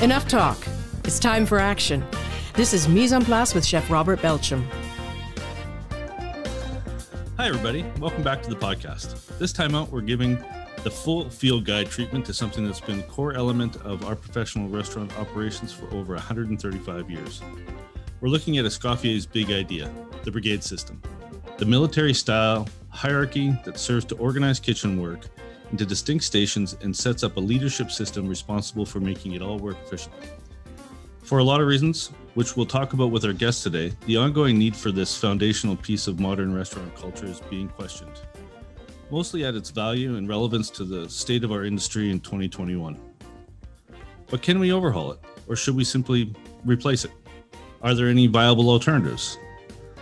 Enough talk. It's time for action. This is Mise en Place with Chef Robert Belcham. Hi, everybody. Welcome back to the podcast. This time out, we're giving the full field guide treatment to something that's been a core element of our professional restaurant operations for over 135 years. We're looking at Escoffier's big idea, the brigade system, the military style hierarchy that serves to organize kitchen work into distinct stations and sets up a leadership system responsible for making it all work efficiently. For a lot of reasons, which we'll talk about with our guests today, the ongoing need for this foundational piece of modern restaurant culture is being questioned, mostly at its value and relevance to the state of our industry in 2021. But can we overhaul it, or should we simply replace it? Are there any viable alternatives?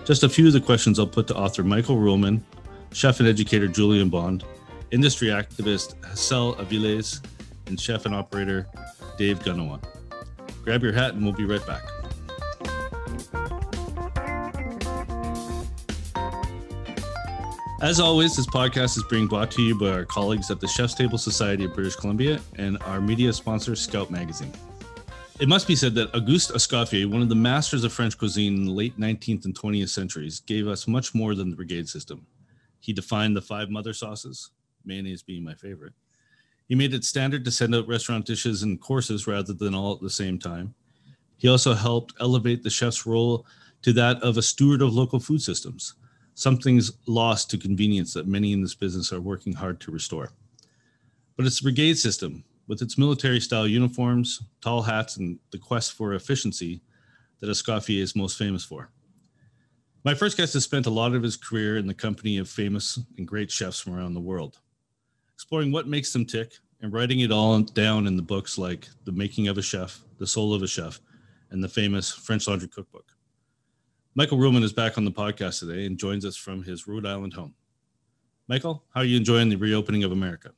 Just a few of the questions I'll put to author Michael Ruhlman, chef and educator Julian Bond, industry activist Hassel Aviles, and chef and operator Dave Gunawan. Grab your hat and we'll be right back. As always, this podcast is being brought to you by our colleagues at the Chef's Table Society of British Columbia and our media sponsor, Scout Magazine. It must be said that Auguste Escoffier, one of the masters of French cuisine in the late 19th and 20th centuries, gave us much more than the brigade system. He defined the five mother sauces, mayonnaise being my favorite. He made it standard to send out restaurant dishes in courses rather than all at the same time. He also helped elevate the chef's role to that of a steward of local food systems, something's lost to convenience that many in this business are working hard to restore. But it's the brigade system, with its military style uniforms, tall hats, and the quest for efficiency that Escoffier is most famous for. My first guest has spent a lot of his career in the company of famous and great chefs from around the world exploring what makes them tick and writing it all down in the books like The Making of a Chef, The Soul of a Chef, and the famous French Laundry Cookbook. Michael Ruhlman is back on the podcast today and joins us from his Rhode Island home. Michael, how are you enjoying the reopening of America?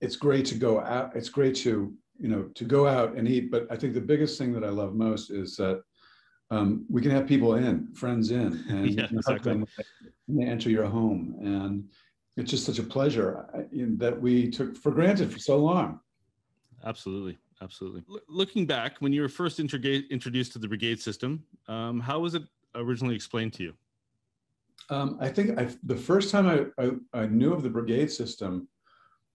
It's great to go out. It's great to you know to go out and eat. But I think the biggest thing that I love most is that um, we can have people in, friends in, and yeah, exactly. when they enter your home. And it's just such a pleasure uh, that we took for granted for so long. Absolutely. Absolutely. L- looking back, when you were first introduced to the brigade system, um, how was it originally explained to you? Um, I think I, the first time I, I, I, knew of the brigade system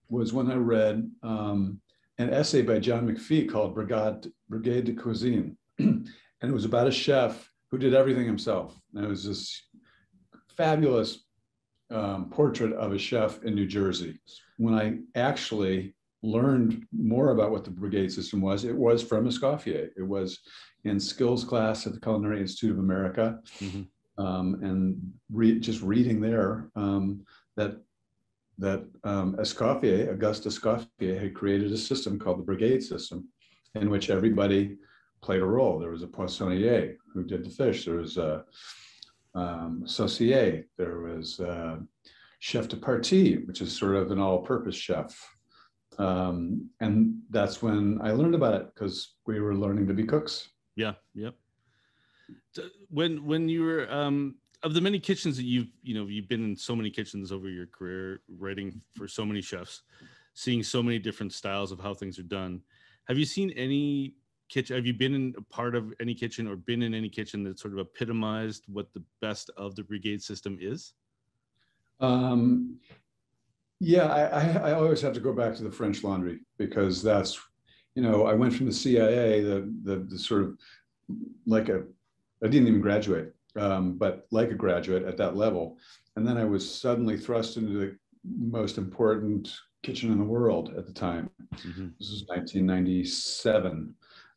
was when I read um, an essay by John McPhee called Brigade, brigade de Cuisine. and it was about a chef who did everything himself. And it was this fabulous um, portrait of a chef in New Jersey. When I actually learned more about what the brigade system was, it was from Escoffier. It was in skills class at the Culinary Institute of America. Mm-hmm. Um, and re- just reading there um, that that um, Escoffier, Auguste Escoffier, had created a system called the brigade system, in which everybody played a role. There was a poissonnier who did the fish. There was a um, saucier. There was uh, chef de partie, which is sort of an all-purpose chef. Um, and that's when I learned about it because we were learning to be cooks. Yeah. Yep. When when you were um, of the many kitchens that you've you know you've been in so many kitchens over your career, writing for so many chefs, seeing so many different styles of how things are done. Have you seen any kitchen have you been in a part of any kitchen or been in any kitchen that sort of epitomized what the best of the brigade system is? Um, yeah I, I, I always have to go back to the french laundry because that's you know i went from the cia the the, the sort of like a i didn't even graduate um, but like a graduate at that level. And then i was suddenly thrust into the most important kitchen in the world at the time. Mm-hmm. this was 1997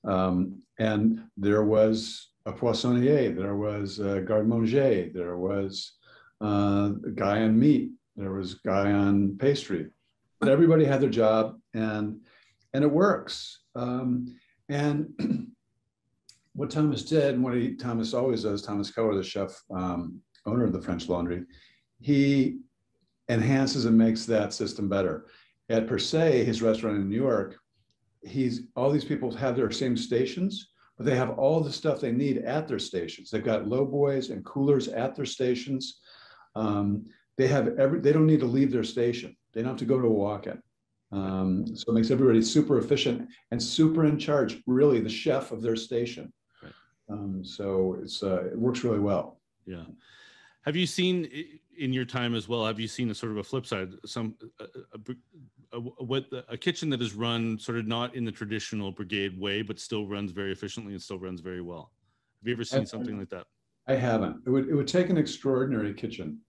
um, and there was a poissonnier, there was a garde manger, there was uh, a guy on meat, there was a guy on pastry. But everybody had their job, and and it works. Um, and what Thomas did, and what he, Thomas always does, Thomas Keller, the chef um, owner of the French Laundry, he enhances and makes that system better. At Per Se, his restaurant in New York, he's all these people have their same stations, but they have all the stuff they need at their stations. They've got low boys and coolers at their stations. Um, they have every. They don't need to leave their station. They don't have to go to a walk-in. Um, so it makes everybody super efficient and super in charge, really the chef of their station. Right. Um, so it's uh, it works really well. Yeah. Have you seen in your time as well? Have you seen a sort of a flip side? Some a, a, a, what a kitchen that is run sort of not in the traditional brigade way, but still runs very efficiently and still runs very well. Have you ever seen I, something like that? I haven't. It would it would take an extraordinary kitchen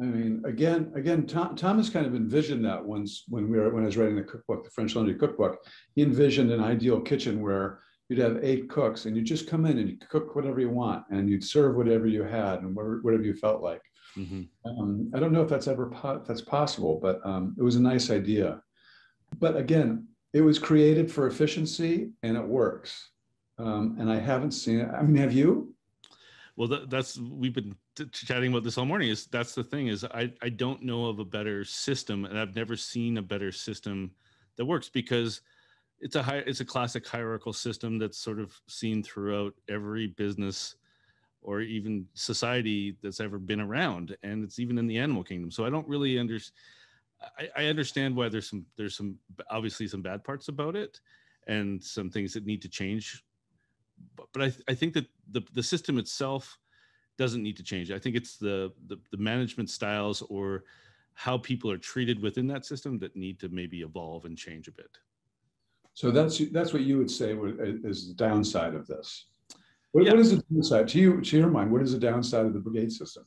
I mean, again, again, Tom, Thomas kind of envisioned that once when we were when I was writing the cookbook, the French Laundry cookbook. He envisioned an ideal kitchen where you'd have eight cooks and you just come in and you cook whatever you want and you'd serve whatever you had and whatever you felt like. Mm-hmm. Um, I don't know if that's ever po- if that's possible, but um, it was a nice idea. But again, it was created for efficiency and it works. Um, and I haven't seen it. I mean, have you? Well, that, that's we've been t- chatting about this all morning. Is that's the thing is I I don't know of a better system, and I've never seen a better system that works because it's a high it's a classic hierarchical system that's sort of seen throughout every business or even society that's ever been around, and it's even in the animal kingdom. So I don't really understand. I, understand why there's some there's some obviously some bad parts about it and some things that need to change but, but I, th- I think that the, the system itself doesn't need to change. I think it's the, the, the management styles or how people are treated within that system that need to maybe evolve and change a bit. So that's that's what you would say is the downside of this. What, yeah. what is the downside to you? To your mind, what is the downside of the brigade system?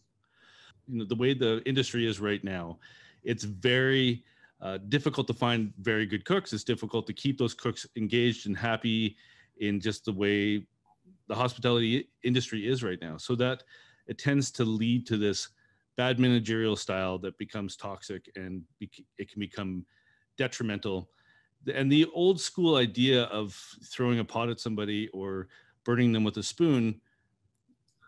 You know, the way the industry is right now, it's very uh, difficult to find very good cooks. It's difficult to keep those cooks engaged and happy in just the way the hospitality industry is right now. So that it tends to lead to this bad managerial style that becomes toxic and it can become detrimental. And the old school idea of throwing a pot at somebody or burning them with a spoon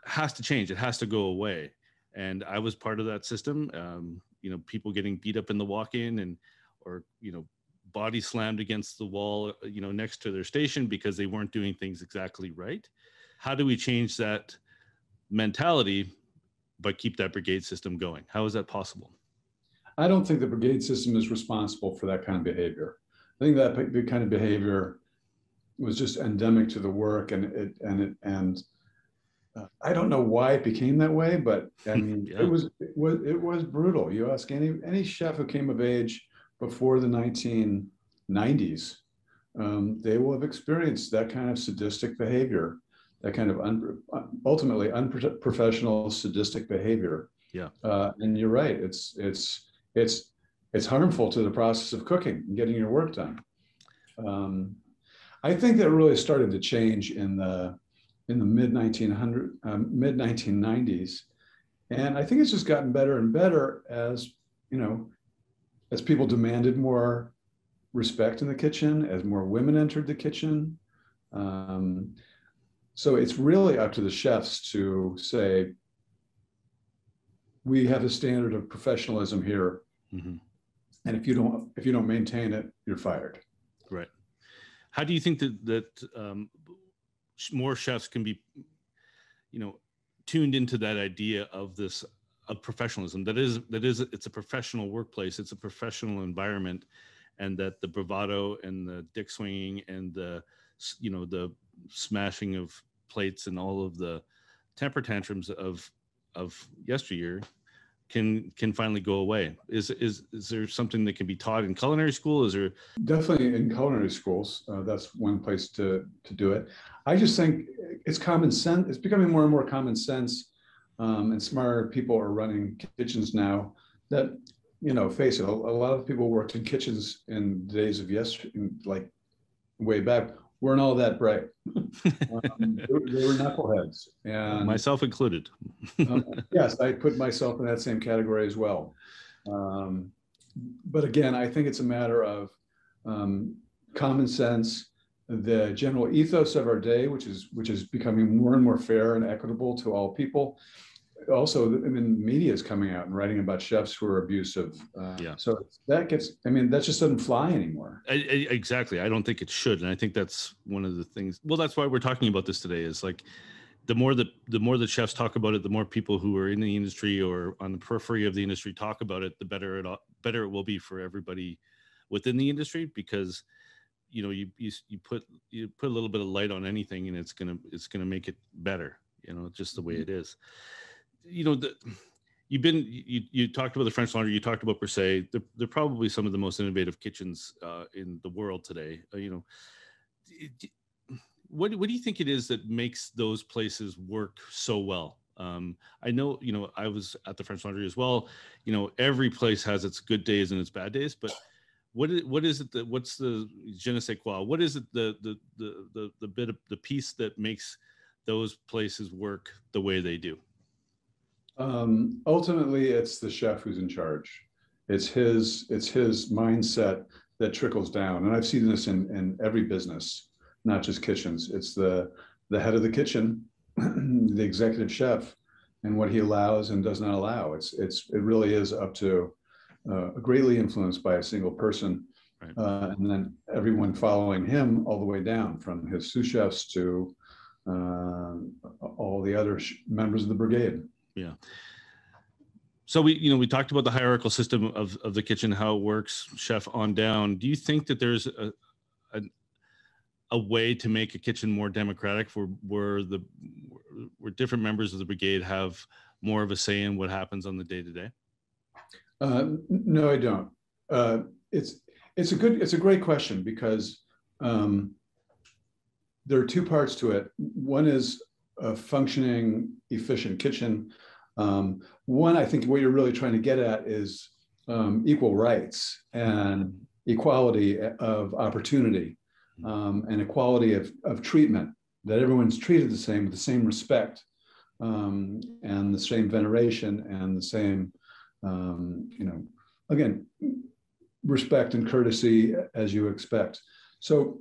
has to change. It has to go away. And I was part of that system. Um, you know, people getting beat up in the walk-in and or you know body slammed against the wall, you know, next to their station because they weren't doing things exactly right. How do we change that mentality but keep that brigade system going? How is that possible? I don't think the brigade system is responsible for that kind of behavior. I think that kind of behavior was just endemic to the work, and it and it and uh, I don't know why it became that way, but I mean, yeah. it was it was it was brutal. You ask any any chef who came of age before the 1990s, um, they will have experienced that kind of sadistic behavior, that kind of un- ultimately unprofessional sadistic behavior. Yeah. Uh, and you're right. It's it's it's it's harmful to the process of cooking and getting your work done. Um, I think that really started to change in the in the mid 1900 um, mid 1990s, and I think it's just gotten better and better as you know as people demanded more respect in the kitchen, as more women entered the kitchen. Um, so it's really up to the chefs to say, we have a standard of professionalism here. Mm-hmm. And if you don't, if you don't maintain it, you're fired. Right. How do you think that that um, more chefs can be, you know, tuned into that idea of this of professionalism that is that is it's a professional workplace it's a professional environment and that the bravado and the dick swinging and the you know the smashing of plates and all of the temper tantrums of of yesteryear can can finally go away. Is is is there something that can be taught in culinary school? Is there definitely in culinary schools uh, that's one place to to do it. I just think it's common sense it's becoming more and more common sense um, and smarter people are running kitchens now that you know face it a, a lot of people worked in kitchens in the days of yesterday like way back weren't all that bright. Um, they, they, were knuckleheads and myself included. Um, yes i put myself in that same category as well. Um, but again i think it's a matter of um, common sense the general ethos of our day, which is which is becoming more and more fair and equitable to all people, also, I mean, media is coming out and writing about chefs who are abusive. Uh, yeah. So that gets, I mean, that just doesn't fly anymore. I, I, exactly. I don't think it should, and I think that's one of the things. Well, that's why we're talking about this today. Is like the more that the more that chefs talk about it, the more people who are in the industry or on the periphery of the industry talk about it, the better it better it will be for everybody within the industry because you know you, you you put you put a little bit of light on anything and it's gonna it's gonna make it better you know just the way mm-hmm. it is you know the you've been you, you talked about the french laundry you talked about per se they're, they're probably some of the most innovative kitchens uh, in the world today uh, you know what, what do you think it is that makes those places work so well um, I know, you know, I was at the French Laundry as well. You know, every place has its good days and its bad days, but what is what is it that what's the je ne sais quoi? What is it the the the the, the bit of the piece that makes those places work the way they do? Um, ultimately, it's the chef who's in charge. It's his it's his mindset that trickles down, and I've seen this in in every business, not just kitchens. It's the the head of the kitchen, the executive chef, and what he allows and does not allow. It's it's it really is up to uh, greatly influenced by a single person. Right. Uh, and then everyone following him all the way down from his sous chefs to uh, all the other sh- members of the brigade. Yeah. So we, you know, we talked about the hierarchical system of, of the kitchen, how it works, chef on down. Do you think that there's a, a, a way to make a kitchen more democratic for where the where different members of the brigade have more of a say in what happens on the day to day? No, I don't. Uh, it's it's a good it's a great question because um, there are two parts to it. One is a functioning, efficient kitchen. Um, one, I think what you're really trying to get at is um, equal rights and equality of opportunity um, and equality of, of treatment, that everyone's treated the same with the same respect um, and the same veneration and the same um, you know, again, respect and courtesy as you expect. So,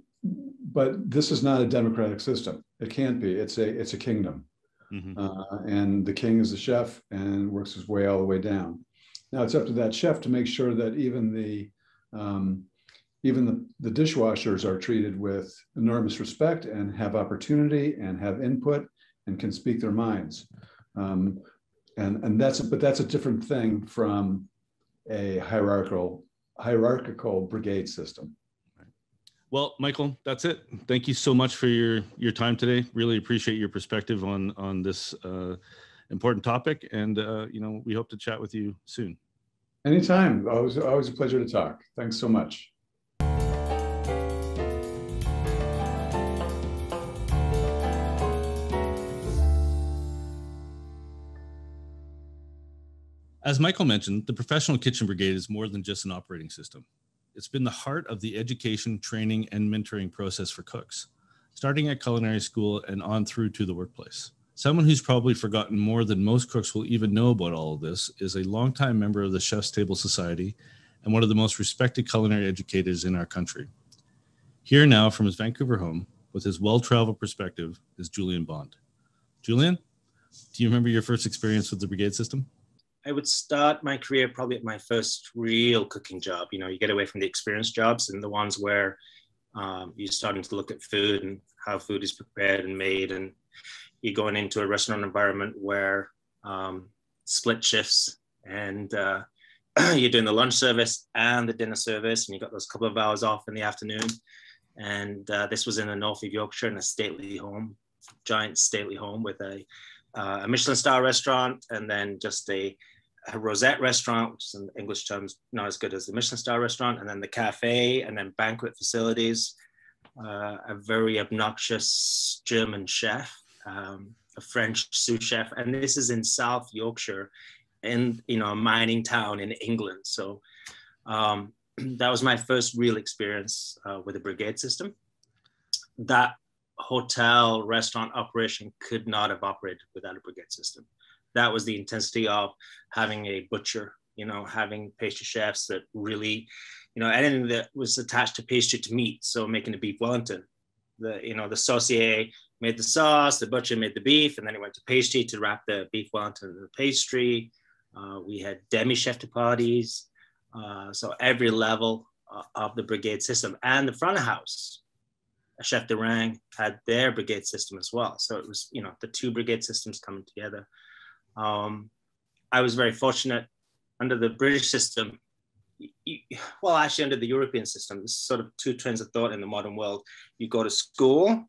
but this is not a democratic system. It can't be. It's a it's a kingdom, mm-hmm. uh, and the king is the chef and works his way all the way down. Now it's up to that chef to make sure that even the um, even the, the dishwashers are treated with enormous respect and have opportunity and have input and can speak their minds. Um, and and that's but that's a different thing from a hierarchical hierarchical brigade system well michael that's it. Thank you so much for your your time today. Really appreciate your perspective on on this uh, important topic. And uh, you know we hope to chat with you soon. Anytime. Always always a pleasure to talk. Thanks so much. As Michael mentioned, the Professional Kitchen Brigade is more than just an operating system. It's been the heart of the education, training, and mentoring process for cooks, starting at culinary school and on through to the workplace. Someone who's probably forgotten more than most cooks will even know about all of this is a longtime member of the Chef's Table Society and one of the most respected culinary educators in our country. Here now from his Vancouver home, with his well traveled perspective, is Julian Bond. Julian, do you remember your first experience with the brigade system? I would start my career probably at my first real cooking job. You know, you get away from the experience jobs and the ones where um, you're starting to look at food and how food is prepared and made, and you're going into a restaurant environment where um, split shifts and uh, you're doing the lunch service and the dinner service, and you got those couple of hours off in the afternoon. And uh, this was in the north of Yorkshire in a stately home, giant stately home with a, uh, a Michelin star restaurant, and then just a a Rosette restaurant, which is in English terms not as good as the Michelin star restaurant, and then the cafe, and then banquet facilities. Uh, a very obnoxious German chef, um, a French sous chef, and this is in South Yorkshire, in you know a mining town in England. So um, that was my first real experience uh, with a brigade system. That hotel restaurant operation could not have operated without a brigade system that was the intensity of having a butcher, you know, having pastry chefs that really, you know, anything that was attached to pastry to meat. So making the beef Wellington, the, you know, the saucier made the sauce, the butcher made the beef, and then he went to pastry to wrap the beef Wellington in the pastry. Uh, we had demi chef de parties. Uh, so every level uh, of the brigade system and the front of house, a chef de rang had their brigade system as well. So it was, you know, the two brigade systems coming together. Um, I was very fortunate under the British system. well, actually, under the European system, there's sort of two trends of thought in the modern world. You go to school,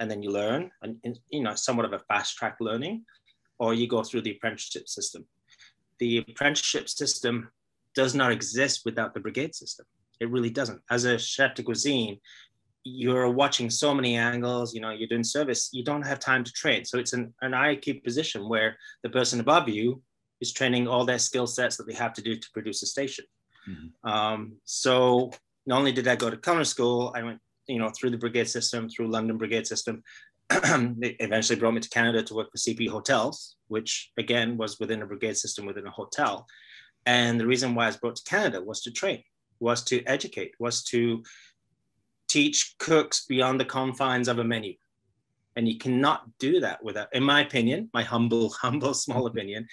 and then you learn, and you know, somewhat of a fast track learning, or you go through the apprenticeship system. The apprenticeship system does not exist without the brigade system. It really doesn't. As a chef de cuisine, you're watching so many angles, you know, you're doing service, you don't have time to train. So it's an, an IQ position where the person above you is training all their skill sets that they have to do to produce a station. Mm-hmm. Um, so not only did I go to culinary school, I went, you know, through the brigade system, through London brigade system. they eventually brought me to Canada to work for CP Hotels, which again was within a brigade system within a hotel. And the reason why I was brought to Canada was to train, was to educate, was to teach cooks beyond the confines of a menu. And you cannot do that without, in my opinion, my humble, humble, small opinion,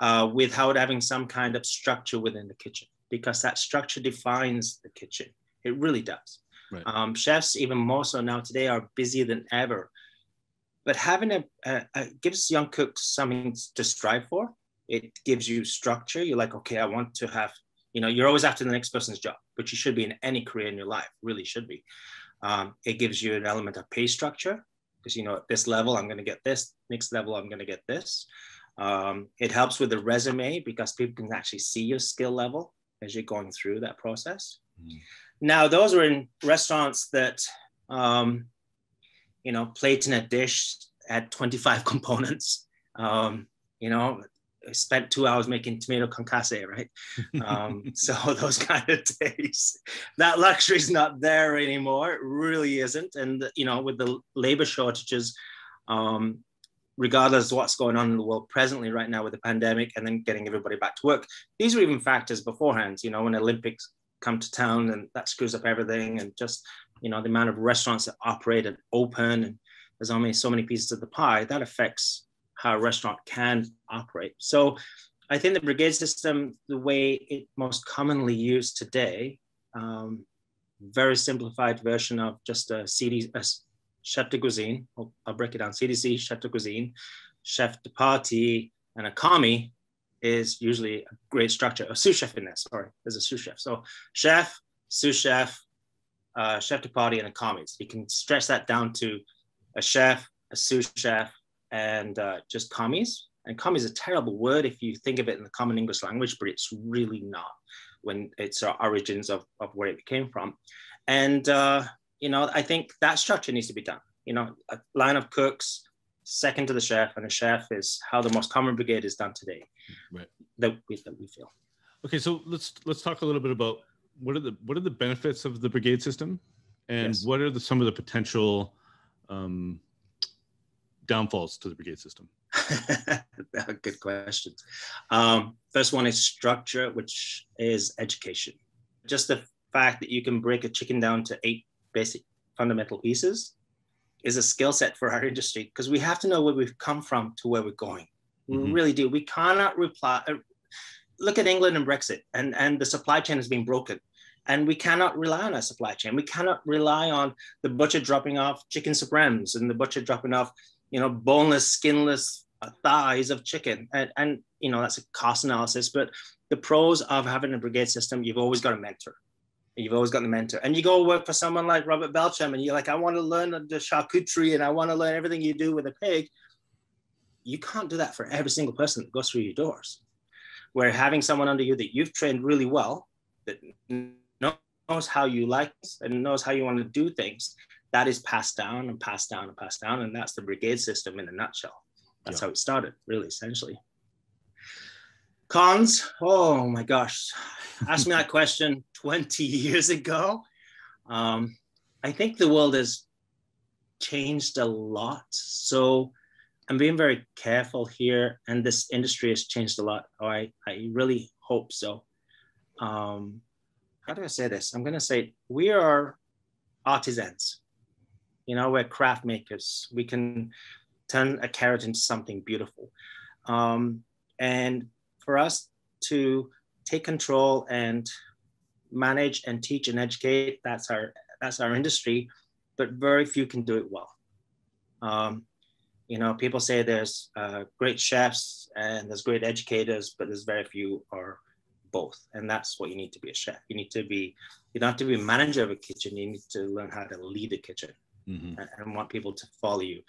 uh, without having some kind of structure within the kitchen, because that structure defines the kitchen. It really does. Right. Um, chefs, even more so now today, are busier than ever. But having a, a, a gives young cooks something to strive for. It gives you structure. You're like, okay, I want to have you know, you're always after the next person's job, but you should be in any career in your life, really should be. Um, it gives you an element of pay structure because, you know, at this level, I'm going to get this, next level, I'm going to get this. Um, it helps with the resume because people can actually see your skill level as you're going through that process. Mm. Now, those are in restaurants that, um, you know, plate in a dish at 25 components. Um, you know, spent two hours making tomato concasse, right? Um, so those kind of days, that luxury is not there anymore. It really isn't. And you know, with the labor shortages, um, regardless of what's going on in the world presently right now with the pandemic, and then getting everybody back to work, these are even factors beforehand. You know, when Olympics come to town, and that screws up everything, and just you know the amount of restaurants that operate and open, and there's only so many pieces of the pie that affects how a restaurant can operate. So I think the brigade system, the way it most commonly used today, um, very simplified version of just a CD, a chef de cuisine. I'll, I'll, break it down. CDC, chef de cuisine, chef de partie, and a commis is usually a great structure. A sous chef in there, sorry, there's a sous chef. So chef, sous chef, uh, chef de partie, and a commis. You can stretch that down to a chef, a sous chef, and uh, just commis. And commis is a terrible word if you think of it in the common English language, but it's really not when it's our origins of, of where it came from. And, uh, you know, I think that structure needs to be done. You know, a line of cooks, second to the chef, and a chef is how the most common brigade is done today. Right. That we, that we feel. Okay, so let's let's talk a little bit about what are the what are the benefits of the brigade system, and yes. what are the, some of the potential um, downfalls to the brigade system? Good question. Um, first one is structure, which is education. Just the fact that you can break a chicken down to eight basic fundamental pieces is a skill set for our industry because we have to know where we've come from to where we're going. We mm-hmm. really do. We cannot reply. Uh, look at England and Brexit, and, and the supply chain has been broken. And we cannot rely on our supply chain. We cannot rely on the butcher dropping off chicken supremes and the butcher dropping off you know, boneless, skinless uh, thighs of chicken. And, and, you know, that's a cost analysis. But the pros of having a brigade system, you've always got a mentor. You've always got the mentor. And you go work for someone like Robert Belcham and you're like, I want to learn the charcuterie and I want to learn everything you do with a pig. You can't do that for every single person that goes through your doors. Where having someone under you that you've trained really well, that knows how you like and knows how you want to do things, that is passed down and passed down and passed down. And that's the brigade system in a nutshell. That's yeah. how it started, really, essentially. Cons, oh my gosh. Ask me that question 20 years ago. Um, I think the world has changed a lot. So I'm being very careful here, and this industry has changed a lot. Oh, I, I really hope so. Um, how do I say this? I'm going to say we are artisans. You know, we're craft makers. We can turn a carrot into something beautiful. Um, and for us to take control and manage and teach and educate, that's our that's our industry, but very few can do it well. Um, you know, people say there's uh, great chefs and there's great educators, but there's very few are both. And that's what you need to be a chef. You need to be, you don't have to be a manager of a kitchen. You need to learn how to lead a kitchen mm-hmm. and, want people to follow you.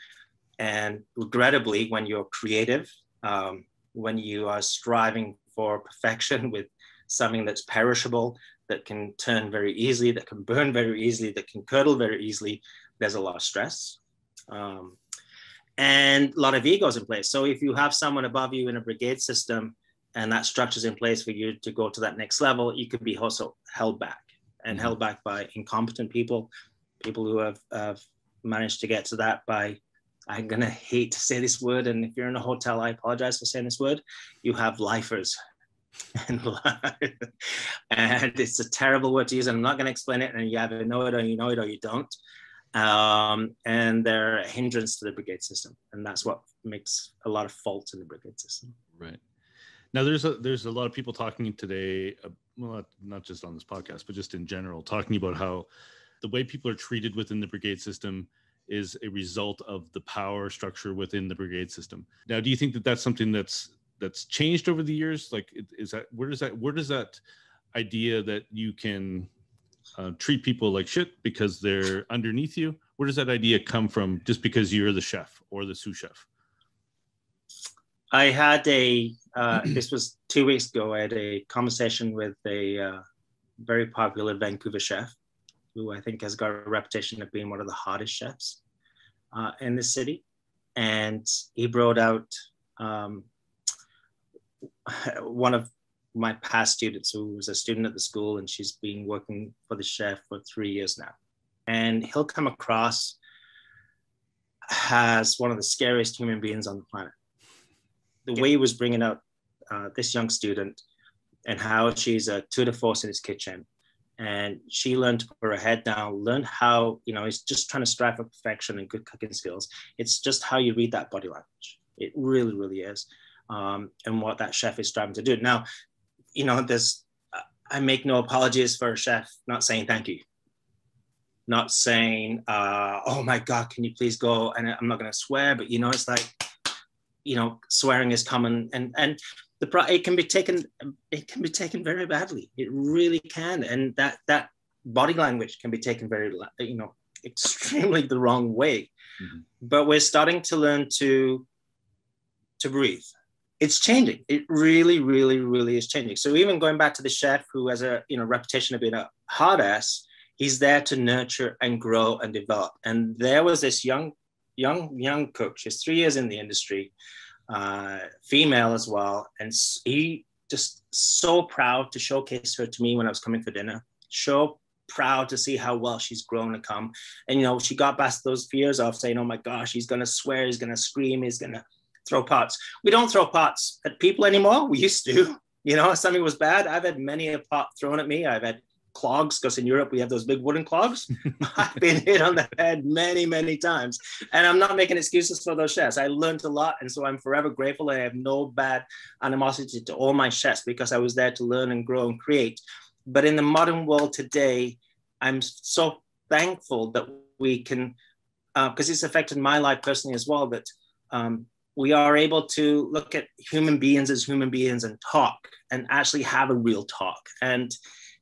And regrettably, when you're creative, um, when you are striving for perfection with something that's perishable, that can turn very easily, that can burn very easily, that can curdle very easily, there's a lot of stress. Um, and a lot of egos in place. So if you have someone above you in a brigade system and that structure's in place for you to go to that next level, you could be also held back and mm-hmm. held back by incompetent people, people who have, have managed to get to that by, I'm gonna hate to say this word, and if you're in a hotel, I apologize for saying this word. You have lifers, and it's a terrible word to use. And I'm not gonna explain it, and you either know it or you know it or you don't um, and they're a hindrance to the brigade system, and that's what makes a lot of faults in the brigade system. Right. Now, there's a there's a lot of people talking today, uh, well, not, not just on this podcast, but just in general, talking about how the way people are treated within the brigade system is a result of the power structure within the brigade system. Now, do you think that that's something that's that's changed over the years? Like, is that where does that where does that idea that you can uh, treat people like shit because they're underneath you? Where does that idea come from? Just because you're the chef or the sous chef? I had a, uh, this was two weeks ago, I had a conversation with a uh, very popular Vancouver chef who I think has got a reputation of being one of the hottest chefs uh, in the city. And he brought out um, one of my past students who was a student at the school and she's been working for the chef for three years now. And he'll come across as one of the scariest human beings on the planet. The way he was bringing out uh, this young student and how she's a tour de force in his kitchen. And she learned to put her head down, learn how, you know, it's just trying to strive for perfection and good cooking skills. It's just how you read that body language. It really, really is. Um, and what that chef is striving to do. Now, you know, this, I make no apologies for a chef not saying thank you, not saying, uh, oh my God, can you please go? And I'm not going to swear, but you know, it's like, you know, swearing is common and, and the it can be taken, it can be taken very badly. It really can. And that, that body language can be taken very, you know, extremely the wrong way. Mm-hmm. But we're starting to learn to, to breathe it's changing. It really, really, really is changing. So even going back to the chef who has a you know reputation of being a hard ass, he's there to nurture and grow and develop. And there was this young, young, young cook. She's three years in the industry, uh, female as well, and he just so proud to showcase her to me when I was coming for dinner. So proud to see how well she's grown to come. And you know, she got past those fears of saying, "Oh my gosh, he's gonna swear, he's gonna scream, he's gonna." throw pots. We don't throw pots at people anymore. We used to. You know, if something was bad, I've had many a pot thrown at me. I've had clogs because in Europe we have those big wooden clogs. I've been hit on the head many, many times. And I'm not making excuses for those chefs. I learned a lot. And so I'm forever grateful. I have no bad animosity to all my chefs because I was there to learn and grow and create. But in the modern world today, I'm so thankful that we can, because uh, it's affected my life personally as well, that um, we are able to look at human beings as human beings and talk and actually have a real talk. And,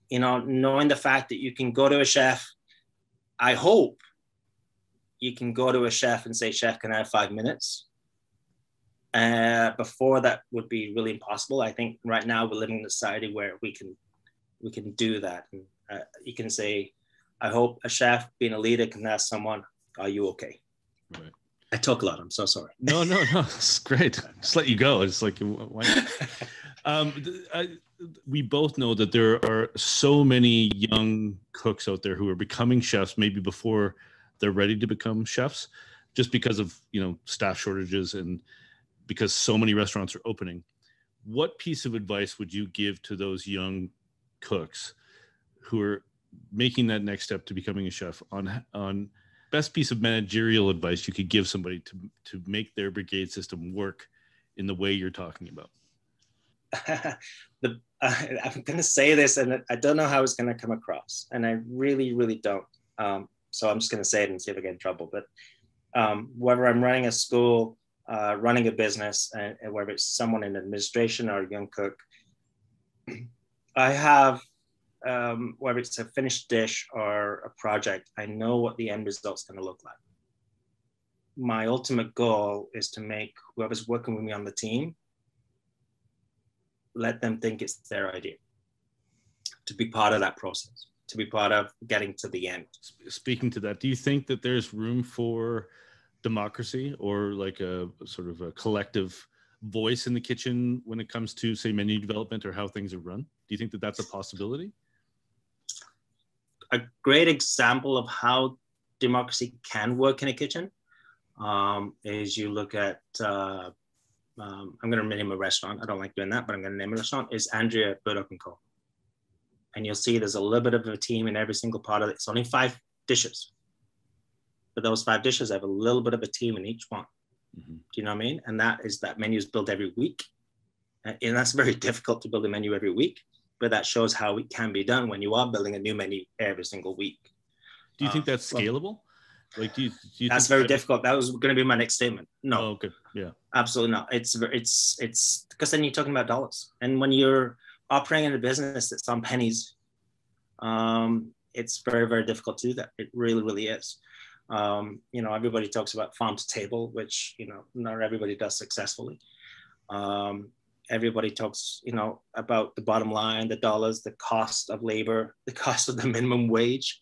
you know, knowing the fact that you can go to a chef, I hope you can go to a chef and say, Chef, can I have five minutes? Uh, before that would be really impossible. I think right now we're living in a society where we can we can do that. And, uh, you can say, I hope a chef being a leader can ask someone, "Are you okay?" Right. I talk a lot. I'm so sorry. No, no, no. It's great. Just let you go. It's like, why? um, I, we both know that there are so many young cooks out there who are becoming chefs, maybe before they're ready to become chefs, just because of you know staff shortages and because so many restaurants are opening. What piece of advice would you give to those young cooks who are making that next step to becoming a chef on on best piece of managerial advice you could give somebody to to make their brigade system work in the way you're talking about? the, uh, I'm going to say this, and I don't know how it's going to come across, and I really, really don't. Um, so I'm just going to say it and see if I get in trouble. But um, whether I'm running a school, uh, running a business, and, and whether it's someone in administration or a young cook, I have um, whether it's a finished dish or a project, I know what the end result's going to look like. My ultimate goal is to make whoever's working with me on the team let them think it's their idea to be part of that process to be part of getting to the end. Speaking to that do you think that there's room for democracy or like a sort of a collective voice in the kitchen when it comes to say menu development or how things are run? Do you think that that's a possibility? A great example of how democracy can work in a kitchen um, is you look at uh, um, I'm going to name a restaurant. I don't like doing that, but I'm going to name a restaurant. Is Andrea Burdock and Co. And you'll see there's a little bit of a team in every single part of it. It's only five dishes, but those five dishes have a little bit of a team in each one. Mm-hmm. Do you know what I mean? And that is that menu is built every week, and that's very difficult to build a menu every week. But that shows how it can be done when you are building a new menu every single week. Do you think uh, that's scalable? Well, like, do you, do you that's very that... difficult. That was going to be my next statement. No. Oh, okay. Yeah. Absolutely not. It's it's it's because then you're talking about dollars, and when you're operating in a business that's on pennies, um, it's very very difficult to do that. It really really is. Um, you know, everybody talks about farm to table, which you know not everybody does successfully. Um, everybody talks, you know, about the bottom line, the dollars, the cost of labor, the cost of the minimum wage.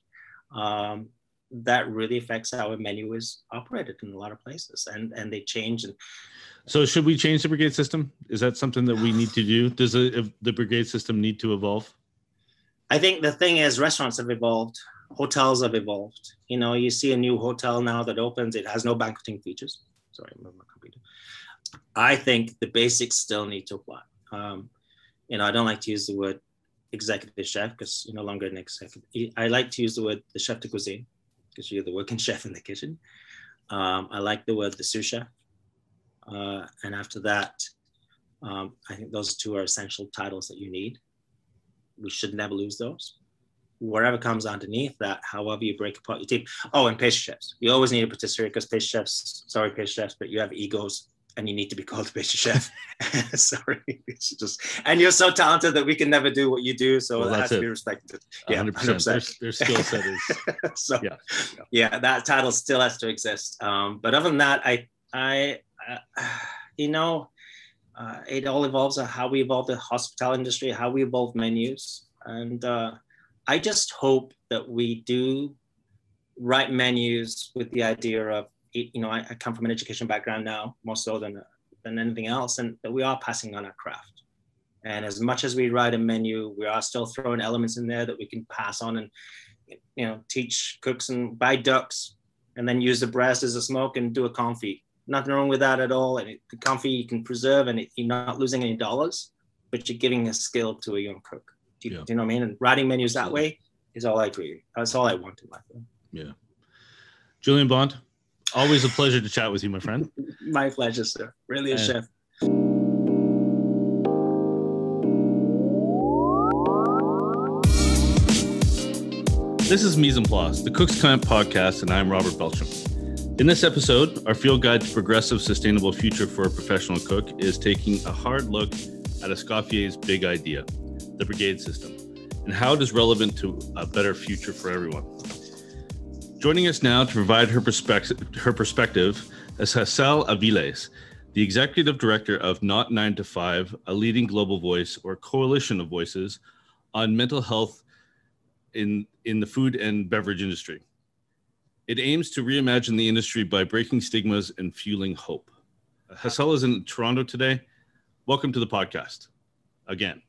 Um, that really affects how a menu is operated in a lot of places and and they change and so should we change the brigade system? Is that something that we need to do? Does the, the brigade system need to evolve? I think the thing is restaurants have evolved hotels have evolved. You know you see a new hotel now that opens it has no banqueting features. Sorry i'm my computer. I think the basics still need to apply. Um, you know i don't like to use the word executive chef because you're no longer an executive i like to use the word the chef de cuisine because you're the working chef in the kitchen. Um, I like the word the sous chef. Uh, and after that, um, I think those two are essential titles that you need. We should never lose those. Whatever comes underneath that, however you break apart your team. Oh, and pastry chefs. You always need a patisserie because pastry chefs, sorry, pastry chefs, but you have egos and you need to be called a pastry chef. Sorry, it's just and you're so talented that we can never do what you do, so well, that has it. to be respected. Yeah, 100%. 100%. Their, skill set is so. Yeah. yeah, that title still has to exist. Um, but other than that, I, I, uh, you know, uh, it all evolves on how we evolve the hospitality industry, how we evolve menus, and uh, I just hope that we do write menus with the idea of you know, I, I, come from an education background now, more so than than anything else, and that we are passing on our craft. And as much as we write a menu, we are still throwing elements in there that we can pass on and you know teach cooks and buy ducks and then use the breast as a smoke and do a confit. Nothing wrong with that at all. And it, the confit you can preserve and it, you're not losing any dollars, but you're giving a skill to a young cook. Do you, yeah. do you know what I mean? And writing menus that way is all I agree. That's all I want in life. Yeah. Julian Bond, Always a pleasure to chat with you, my friend. my pleasure, sir. Really a chef. This is Mise en Place, the Cook's Camp podcast, and I'm Robert Belcham. In this episode, our field guide to progressive, sustainable future for a professional cook is taking a hard look at Escoffier's big idea, the brigade system, and how it is relevant to a better future for everyone. Joining us now to provide her perspective, her perspective is Hassel Aviles, the executive director of Not 9 to 5, a leading global voice or coalition of voices on mental health in, in the food and beverage industry. It aims to reimagine the industry by breaking stigmas and fueling hope. Hassel is in Toronto today. Welcome to the podcast again.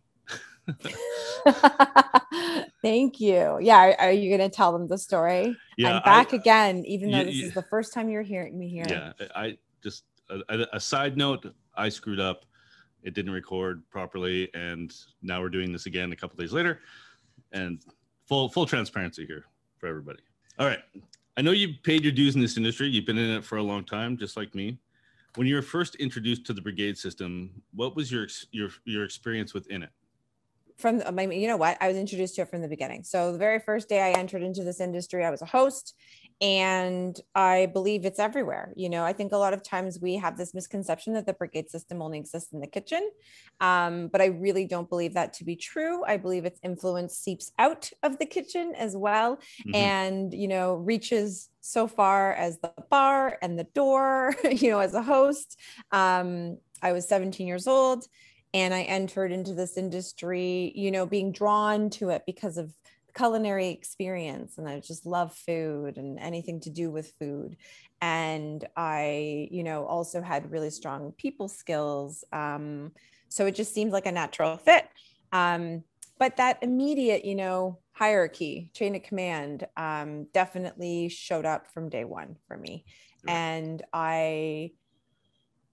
Thank you. Yeah. Are, are you going to tell them the story? Yeah. I'm back I, again, even though this is the first time you're hearing me here. Yeah. I just, a, a, side note, I screwed up. It didn't record properly. And now we're doing this again a couple days later. And full, full transparency here for everybody. All right. I know you've paid your dues in this industry. You've been in it for a long time, just like me. When you were first introduced to the brigade system, what was your your your experience within it? From I mean, you know what? I was introduced to it from the beginning. So the very first day I entered into this industry, I was a host and I believe it's everywhere. You know, I think a lot of times we have this misconception that the brigade system only exists in the kitchen, um, but I really don't believe that to be true. I believe its influence seeps out of the kitchen as well, mm-hmm. and you know, reaches so far as the bar and the door. You know, as a host, um, I was 17 years old and I entered into this industry, you know, being drawn to it because of culinary experience and I just love food and anything to do with food. And I, you know, also had really strong people skills. Um, so it just seemed like a natural fit. Um, but that immediate, you know, hierarchy, chain of command, um, definitely showed up from day one for me. And I,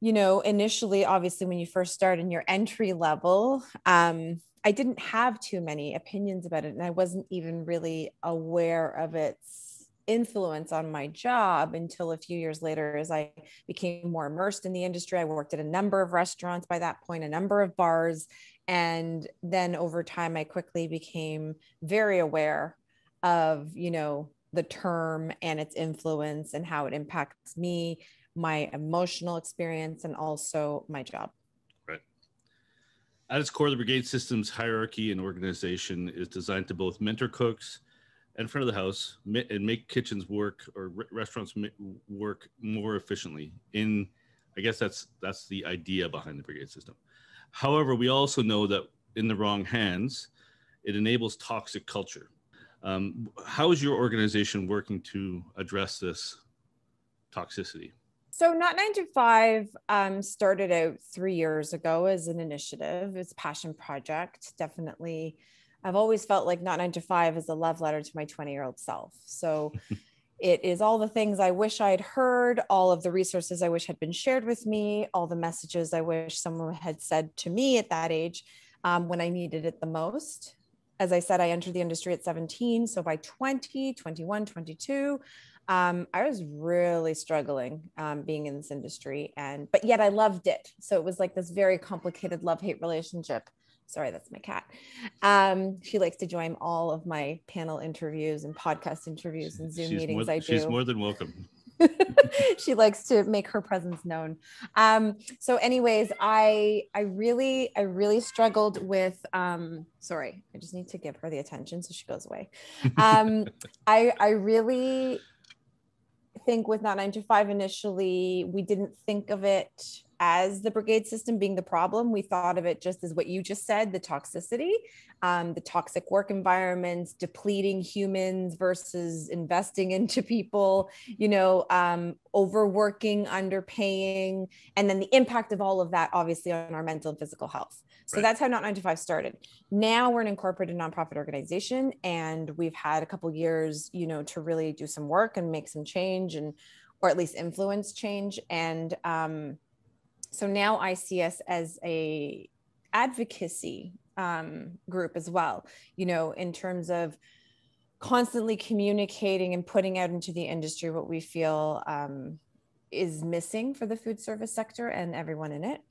you know, initially, obviously, when you first start in your entry level, um, I didn't have too many opinions about it. And I wasn't even really aware of its influence on my job until a few years later as I became more immersed in the industry. I worked at a number of restaurants by that point, a number of bars. And then over time, I quickly became very aware of, you know, the term and its influence and how it impacts me, my emotional experience, and also my job. At its core, the brigade system's hierarchy and organization is designed to both mentor cooks and front of the house and make kitchens work or restaurants work more efficiently. In, I guess that's that's the idea behind the brigade system. However, we also know that in the wrong hands, it enables toxic culture. Um, how is your organization working to address this toxicity? So, Not Nine to Five um, started out three years ago as an initiative. It's a passion project. Definitely, I've always felt like Not Nine to Five is a love letter to my 20 year old self. So, it is all the things I wish I'd heard, all of the resources I wish had been shared with me, all the messages I wish someone had said to me at that age um, when I needed it the most. As I said, I entered the industry at 17. So by 20, 21, 22, um, I was really struggling um, being in this industry, and but yet I loved it. So it was like this very complicated love hate relationship. Sorry, that's my cat. Um, she likes to join all of my panel interviews and podcast interviews and Zoom she's meetings. More, I do. She's more than welcome. she likes to make her presence known. Um, so, anyways, I I really I really struggled with. Um, sorry, I just need to give her the attention so she goes away. Um, I I really think with not nine to five initially, we didn't think of it as the brigade system being the problem. We thought of it just as what you just said the toxicity, um, the toxic work environments, depleting humans versus investing into people, you know, um, overworking, underpaying, and then the impact of all of that, obviously, on our mental and physical health. So right. that's how Not 9 to 5 started. Now we're an incorporated nonprofit organization, and we've had a couple years, you know, to really do some work and make some change and, or at least influence change. And, um, so now I see us as a advocacy um, group as well, you know, in terms of constantly communicating and putting out into the industry what we feel um, is missing for the food service sector and everyone in it.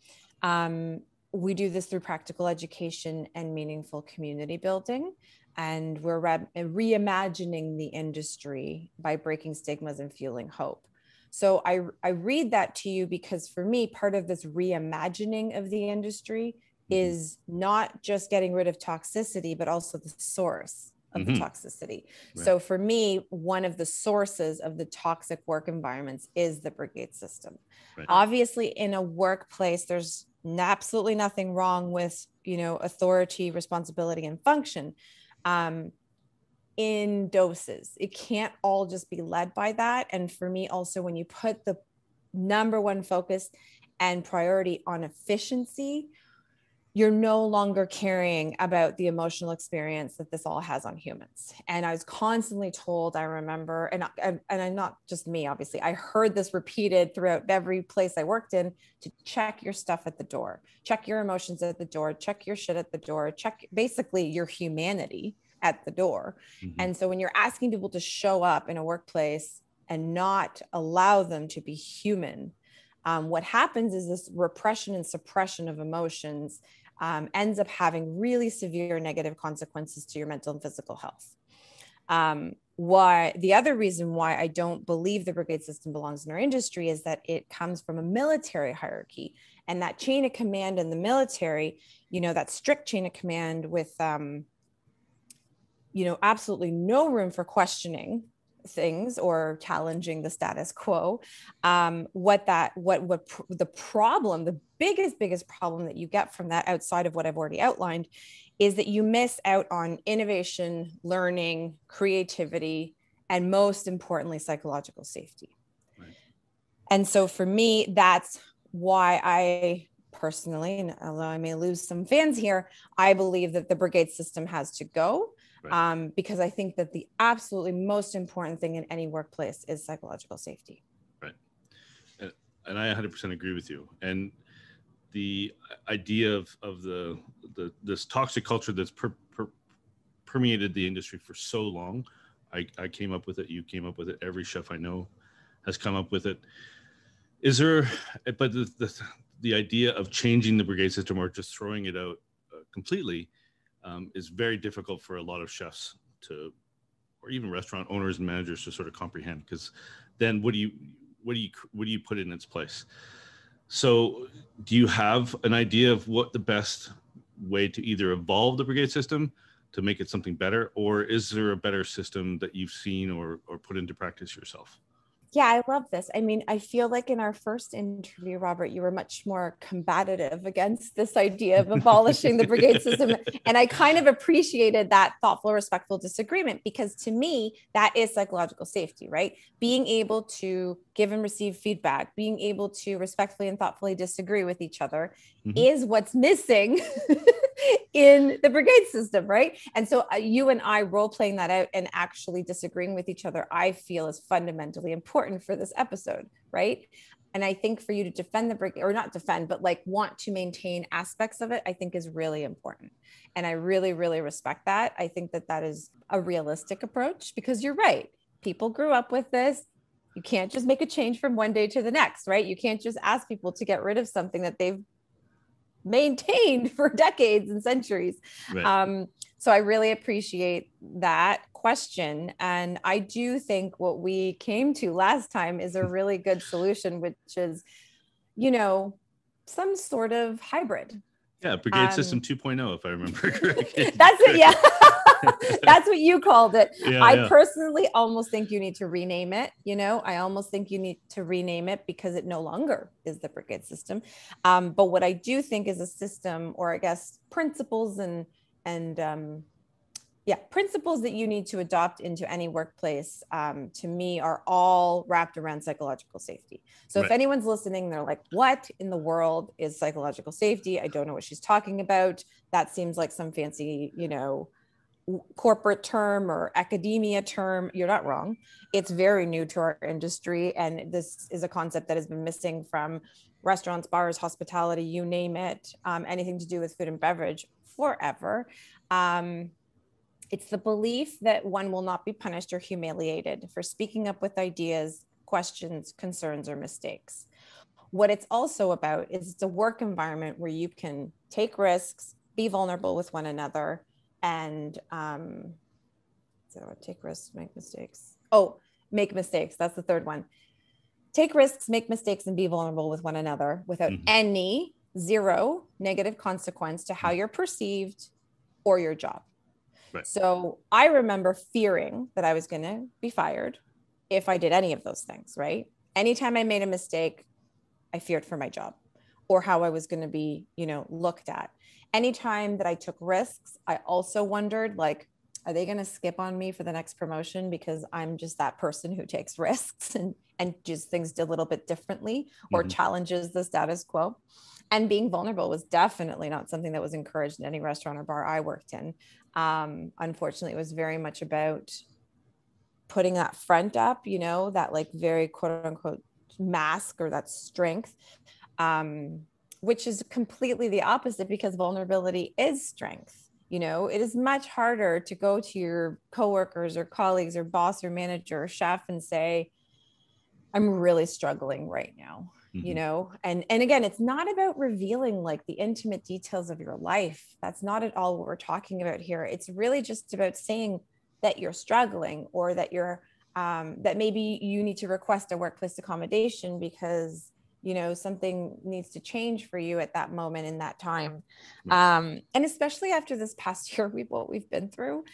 Um, we do this through practical education and meaningful community building. And we're re- reimagining the industry by breaking stigmas and fueling hope. So I, I read that to you because for me, part of this reimagining of the industry mm-hmm. is not just getting rid of toxicity, but also the source of mm-hmm. the toxicity. Right. So for me, one of the sources of the toxic work environments is the brigade system. Right. Obviously, in a workplace, there's absolutely nothing wrong with you know authority, responsibility, and function. Um, in doses. It can't all just be led by that. And for me, also, when you put the number one focus and priority on efficiency, you're no longer caring about the emotional experience that this all has on humans. And I was constantly told, I remember, and, and I'm not just me, obviously, I heard this repeated throughout every place I worked in to check your stuff at the door, check your emotions at the door, check your shit at the door, check basically your humanity at the door. Mm-hmm. And so when you're asking people to show up in a workplace and not allow them to be human, um, what happens is this repression and suppression of emotions um, ends up having really severe negative consequences to your mental and physical health. Um, why the other reason why I don't believe the brigade system belongs in our industry is that it comes from a military hierarchy and that chain of command in the military, you know, that strict chain of command with, um, you know, absolutely no room for questioning things or challenging the status quo um, what that what what pr- the problem the biggest biggest problem that you get from that outside of what i've already outlined is that you miss out on innovation learning creativity and most importantly psychological safety right. and so for me that's why i personally and although i may lose some fans here i believe that the brigade system has to go right. um, because I think that the absolutely most important thing in any workplace is psychological safety. Right. And, and I 100% agree with you. And the idea of, of the, the this toxic culture that's per, per, permeated the industry for so long, I, I came up with it. You came up with it. Every chef I know has come up with it. Is there, but the, the, the idea of changing the brigade system or just throwing it out uh, completely um, is very difficult for a lot of chefs to, or even restaurant owners and managers to sort of comprehend. Because then what do you, what do you, what do you put in its place? So, do you have an idea of what the best way to either evolve the brigade system to make it something better, or is there a better system that you've seen or or put into practice yourself? Yeah, I love this. I mean, I feel like in our first interview, Robert, you were much more combative against this idea of abolishing the brigade system. And I kind of appreciated that thoughtful, respectful disagreement because to me, that is psychological safety, right? Being able to give and receive feedback, being able to respectfully and thoughtfully disagree with each other mm-hmm. is what's missing in the brigade system, right? And so uh, you and I role playing that out and actually disagreeing with each other, I feel is fundamentally important for this episode, right? And I think for you to defend the brigade or not defend, but like want to maintain aspects of it, I think is really important. And I really, really respect that. I think that that is a realistic approach because you're right. People grew up with this you can't just make a change from one day to the next, right? You can't just ask people to get rid of something that they've maintained for decades and centuries. Right. Um, so I really appreciate that question. And I do think what we came to last time is a really good solution, which is, you know, some sort of hybrid. Yeah, Brigade um, System 2.0, if I remember correctly. That's it. Yeah. That's what you called it. Yeah, I yeah. personally almost think you need to rename it. You know, I almost think you need to rename it because it no longer is the brigade system. Um, but what I do think is a system, or I guess principles and and um, yeah, principles that you need to adopt into any workplace um, to me are all wrapped around psychological safety. So right. if anyone's listening, they're like, what in the world is psychological safety? I don't know what she's talking about. That seems like some fancy, you know, corporate term or academia term, you're not wrong. It's very new to our industry. And this is a concept that has been missing from restaurants, bars, hospitality, you name it, um, anything to do with food and beverage forever. Um, it's the belief that one will not be punished or humiliated for speaking up with ideas, questions, concerns, or mistakes. What it's also about is it's a work environment where you can take risks, be vulnerable with one another, and um, so take risks, make mistakes. Oh, make mistakes. That's the third one. Take risks, make mistakes, and be vulnerable with one another without mm-hmm. any zero negative consequence to how you're perceived or your job. Right. So I remember fearing that I was going to be fired if I did any of those things, right? Anytime I made a mistake, I feared for my job or how I was going to be, you know, looked at anytime that I took risks, I also wondered like, are they going to skip on me for the next promotion because I'm just that person who takes risks and and just things a little bit differently or mm-hmm. challenges the status quo. And being vulnerable was definitely not something that was encouraged in any restaurant or bar I worked in. Um, unfortunately, it was very much about putting that front up, you know, that like very quote unquote mask or that strength. Um, which is completely the opposite because vulnerability is strength. You know, it is much harder to go to your coworkers or colleagues or boss or manager or chef and say, I'm really struggling right now. you Mhm. know and and again it's not about revealing like the intimate details of your life that's not at all what we're talking about here it's really just about saying that you're struggling or that you're um, that maybe you need to request a workplace accommodation because you know something needs to change for you at that moment in that time um, and especially after this past year we've what we've been through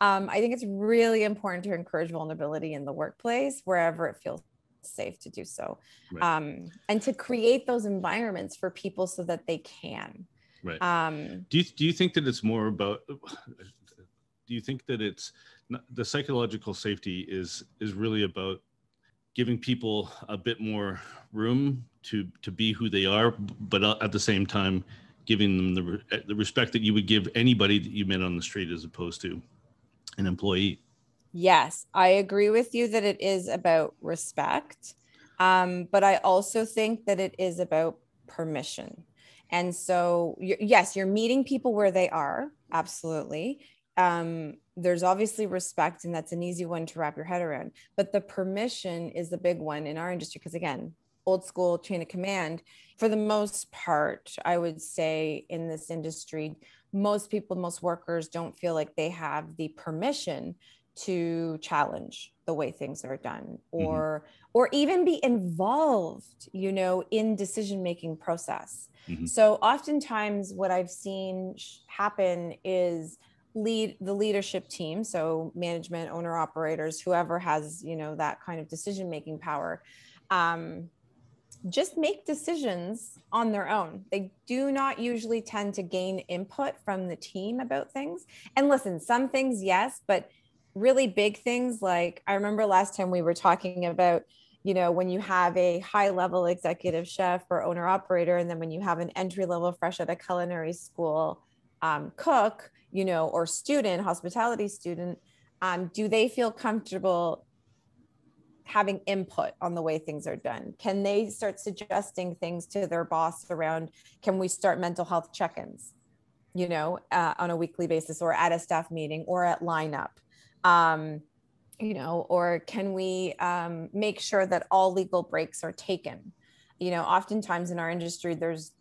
um, i think it's really important to encourage vulnerability in the workplace wherever it feels safe to do so Right. um, and to create those environments for people so that they can Right. um, Do you do you think that it's more about? Do you think that it's not, the psychological safety is is really about giving people a bit more room to to be who they are, but at the same time giving them the the respect that you would give anybody that you met on the street as opposed to an employee. Yes, I agree with you that it is about respect. Um, but I also think that it is about permission. And so, you yes, you're meeting people where they are. Absolutely. Um, there's obviously respect, and that's an easy one to wrap your head around. But the permission is the big one in our industry because, again, old school chain of command, for the most part, I would say in this industry, most people, most workers don't feel like they have the permission to challenge the way things are done or or even be involved you know in decision making process Mhm. so oftentimes what i've seen happen is lead the leadership team so management owner operators whoever has you know that kind of decision making power um, just make decisions on their own. They do not usually tend to gain input from the team about things. And listen, some things, yes, but really big things like I remember last time we were talking about, you know, when you have a high level executive chef or owner operator, and then when you have an entry level fresh out of culinary school um, cook, you know, or student, hospitality student, um, do they feel comfortable having input on the way things are done? Can they start suggesting things to their boss around, can we start mental health check ins, you know, uh, on a weekly basis or at a staff meeting or at lineup? Um, you know, or can we um, make sure that all legal breaks are taken? You know, oftentimes in our industry, there's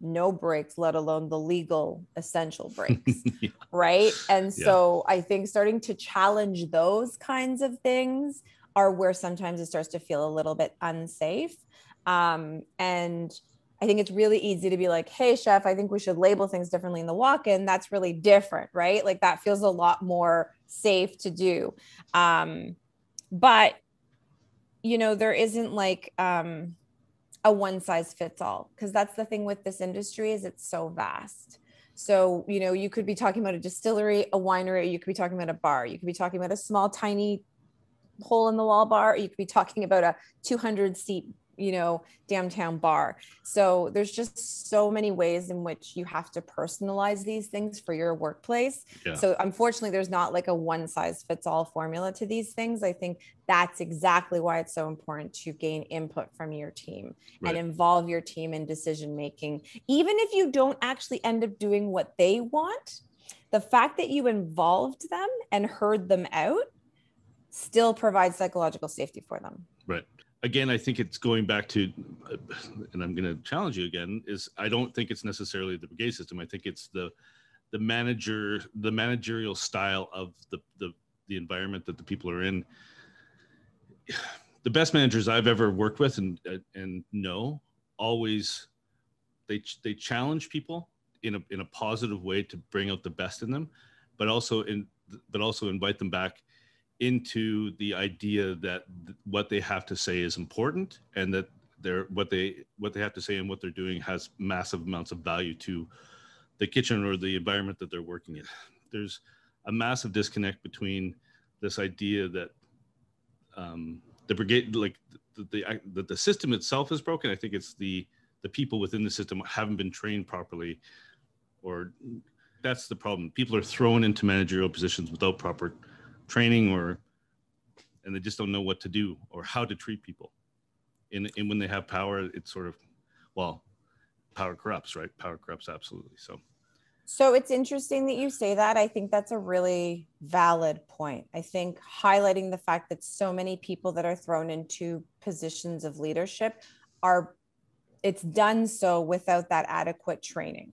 no breaks, let alone the legal essential breaks Yeah. right and Yeah. so i think starting to challenge those kinds of things are where sometimes it starts to feel a little bit unsafe. Um, and i think it's really easy to be like hey chef i think we should label things differently in the walk-in. That's really different right? Like that feels a lot more safe to do. Um, but you know there isn't like um, a one size fits all because that's the thing with this industry is it's so vast. So, you know, you could be talking about a distillery, a winery, you could be talking about a bar, you could be talking about a small, tiny hole in the wall bar, or you could be talking about a 200 seat, you know, downtown bar. So, there's just so many ways in which you have to personalize these things for your workplace. Yeah. So, unfortunately, there's not like a one size fits all formula to these things. I think that's exactly why it's so important to gain input from your team Right. and involve your team in decision making even if you don't actually end up doing what they want the fact that you involved them and heard them out still provides psychological safety for them Right. Again, I think it's going back to, and I'm going to challenge you again. Is I don't think it's necessarily the brigade system. I think it's the the manager, the managerial style of the the the environment that the people are in. The best managers I've ever worked with and and know always they they challenge people in a in a positive way to bring out the best in them, but also in but also invite them back into the idea that th- what they have to say is important and that they're what they what they have to say and what they're doing has massive amounts of value to the kitchen or the environment that they're working in. There's a massive disconnect between this idea that um, the brigade like the, the the the system itself is broken. I think it's the the people within the system haven't been trained properly or that's the problem. People are thrown into managerial positions without proper training or and they just don't know what to do or how to treat people and, and when they have power it's sort of well power corrupts right power corrupts absolutely so So it's interesting that you say that. I think that's a really valid point. I think highlighting the fact that so many people that are thrown into positions of leadership are it's done so without that adequate training.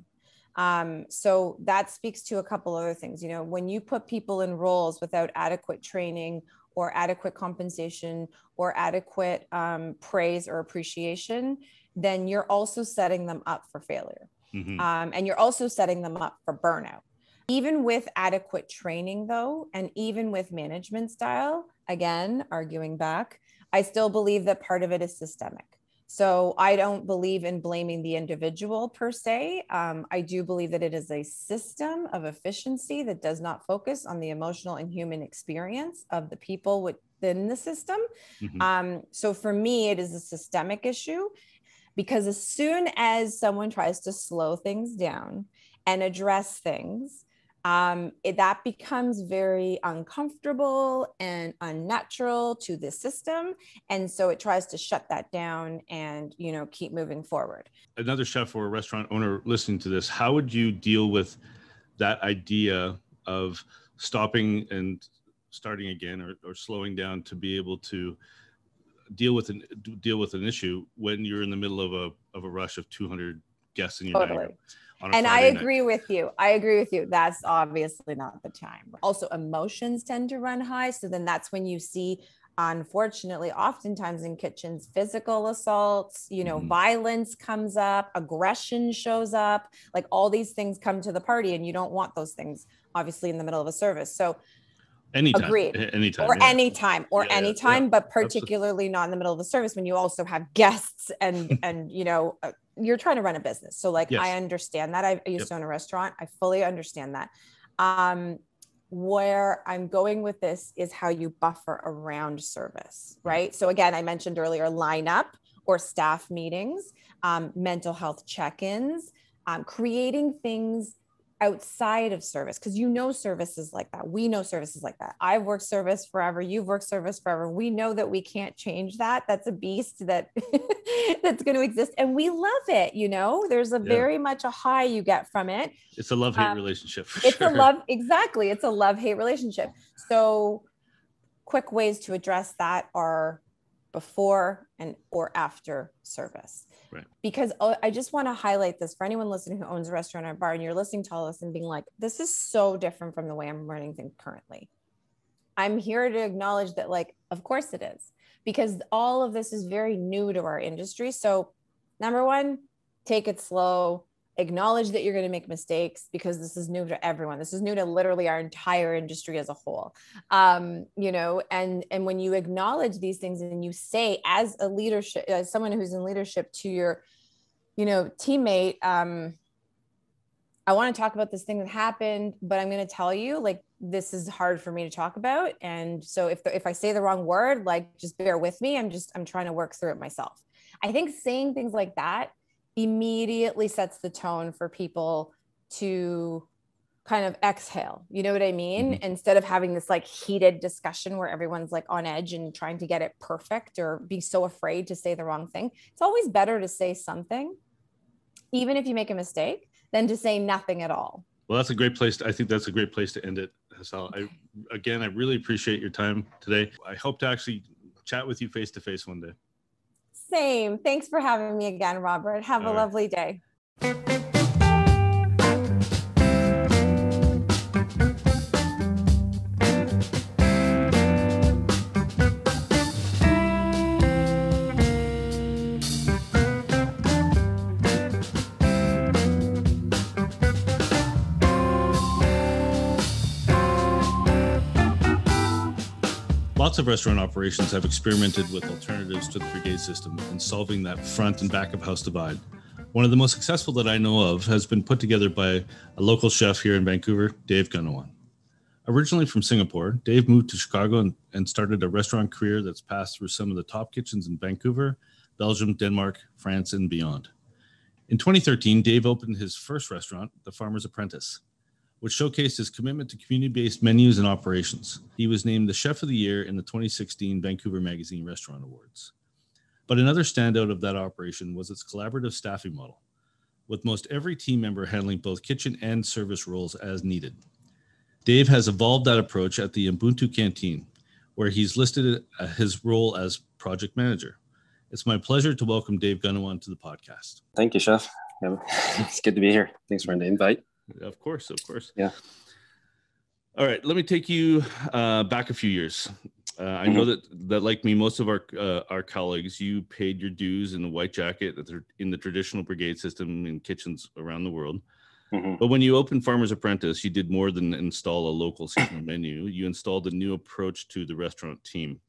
Um, so that speaks to a couple other things. You know, when you put people in roles without adequate training or adequate compensation or adequate um, praise or appreciation, then you're also setting them up for failure. Mm-hmm. Um, and you're also setting them up for burnout. Even with adequate training, though, and even with management style, again, arguing back, I still believe that part of it is systemic. So I don't believe in blaming the individual per se. Um, I do believe that it is a system of efficiency that does not focus on the emotional and human experience of the people within the system. Mm-hmm. Um, so for me, it is a systemic issue because as soon as someone tries to slow things down and address things, um, it, that becomes very uncomfortable and unnatural to the system and so it tries to shut that down and you know keep moving forward another chef or a restaurant owner listening to this how would you deal with that idea of stopping and starting again or, or slowing down to be able to deal with an deal with an issue when you're in the middle of a of a rush of 200 guests in your totally. And I agree night. with you. I agree with you. That's obviously not the time. Also, emotions tend to run high. So then that's when you see, unfortunately, oftentimes in kitchens, physical assaults, you know, mm-hmm. violence comes up, aggression shows up, like all these things come to the party, and you don't want those things, obviously, in the middle of a service. So anytime agreed anytime or yeah. anytime or yeah, anytime yeah, but particularly Absolutely. not in the middle of a service when you also have guests and and you know uh, you're trying to run a business. So like yes. I understand that. I, used yep. to own a restaurant. I fully understand that. Um, where I'm going with this is how you buffer around service, right? So again, I mentioned earlier lineup or staff meetings, um, mental health check-ins, um, creating things outside of service because you know services like that. We know services like that. I've worked service forever. You've worked service forever. We know that we can't change that. That's a beast that that's going to exist and we love it you know? There's a yeah. very much a high you get from it. It's a love hate um, relationship it's sure. a love exactly it's a love hate relationship. So quick ways to address that are before and or after service Right. Because uh, I just want to highlight this for anyone listening who owns a restaurant or a bar and you're listening to all this and being like, this is so different from the way I'm running things currently. I'm here to acknowledge that, like, of course it is, because all of this is very new to our industry. So, number one, take it slow, acknowledge that you're going to make mistakes because this is new to everyone. This is new to literally our entire industry as a whole. Um, you know and and when you acknowledge these things and you say as a leadership as someone who's in leadership to your you know teammate um, i want to talk about this thing that happened but i'm going to tell you like this is hard for me to talk about. And so if the, if i say the wrong word like just bear with me. I'm just i'm trying to work through it myself. I think saying things like that immediately sets the tone for people to kind of exhale. You know what I mean? Mm-hmm. Instead of having this like heated discussion where everyone's like on edge and trying to get it perfect or be so afraid to say the wrong thing, it's always better to say something, even if you make a mistake, than to say nothing at all. Well, that's a great place. To, I think that's a great place to end it. So, I again, I really appreciate your time today. I hope to actually chat with you face to face one day. Same. Thanks for having me again, Robert. Have All a right. lovely day. Lots of restaurant operations have experimented with alternatives to the brigade system in solving that front and back of house divide. One of the most successful that I know of has been put together by a local chef here in Vancouver, Dave Gunawan. Originally from Singapore, Dave moved to Chicago and, and started a restaurant career that's passed through some of the top kitchens in Vancouver, Belgium, Denmark, France, and beyond. In 2013, Dave opened his first restaurant, The Farmer's Apprentice which showcased his commitment to community based menus and operations. He was named the Chef of the Year in the 2016 Vancouver Magazine Restaurant Awards. But another standout of that operation was its collaborative staffing model, with most every team member handling both kitchen and service roles as needed. Dave has evolved that approach at the Ubuntu Canteen, where he's listed uh, his role as project manager. It's my pleasure to welcome Dave Gunawan to the podcast. Thank you, Chef. It's good to be here. Thanks for the invite. Of course, of course. Yeah. All right, let me take you uh, back a few years. Uh, I know that that like me, most of our uh, our colleagues, you paid your dues in the white jacket in the traditional brigade system in kitchens around the world. Mm-hmm. But when you opened Farmer's Apprentice, you did more than install a local seasonal menu. You installed a new approach to the restaurant team.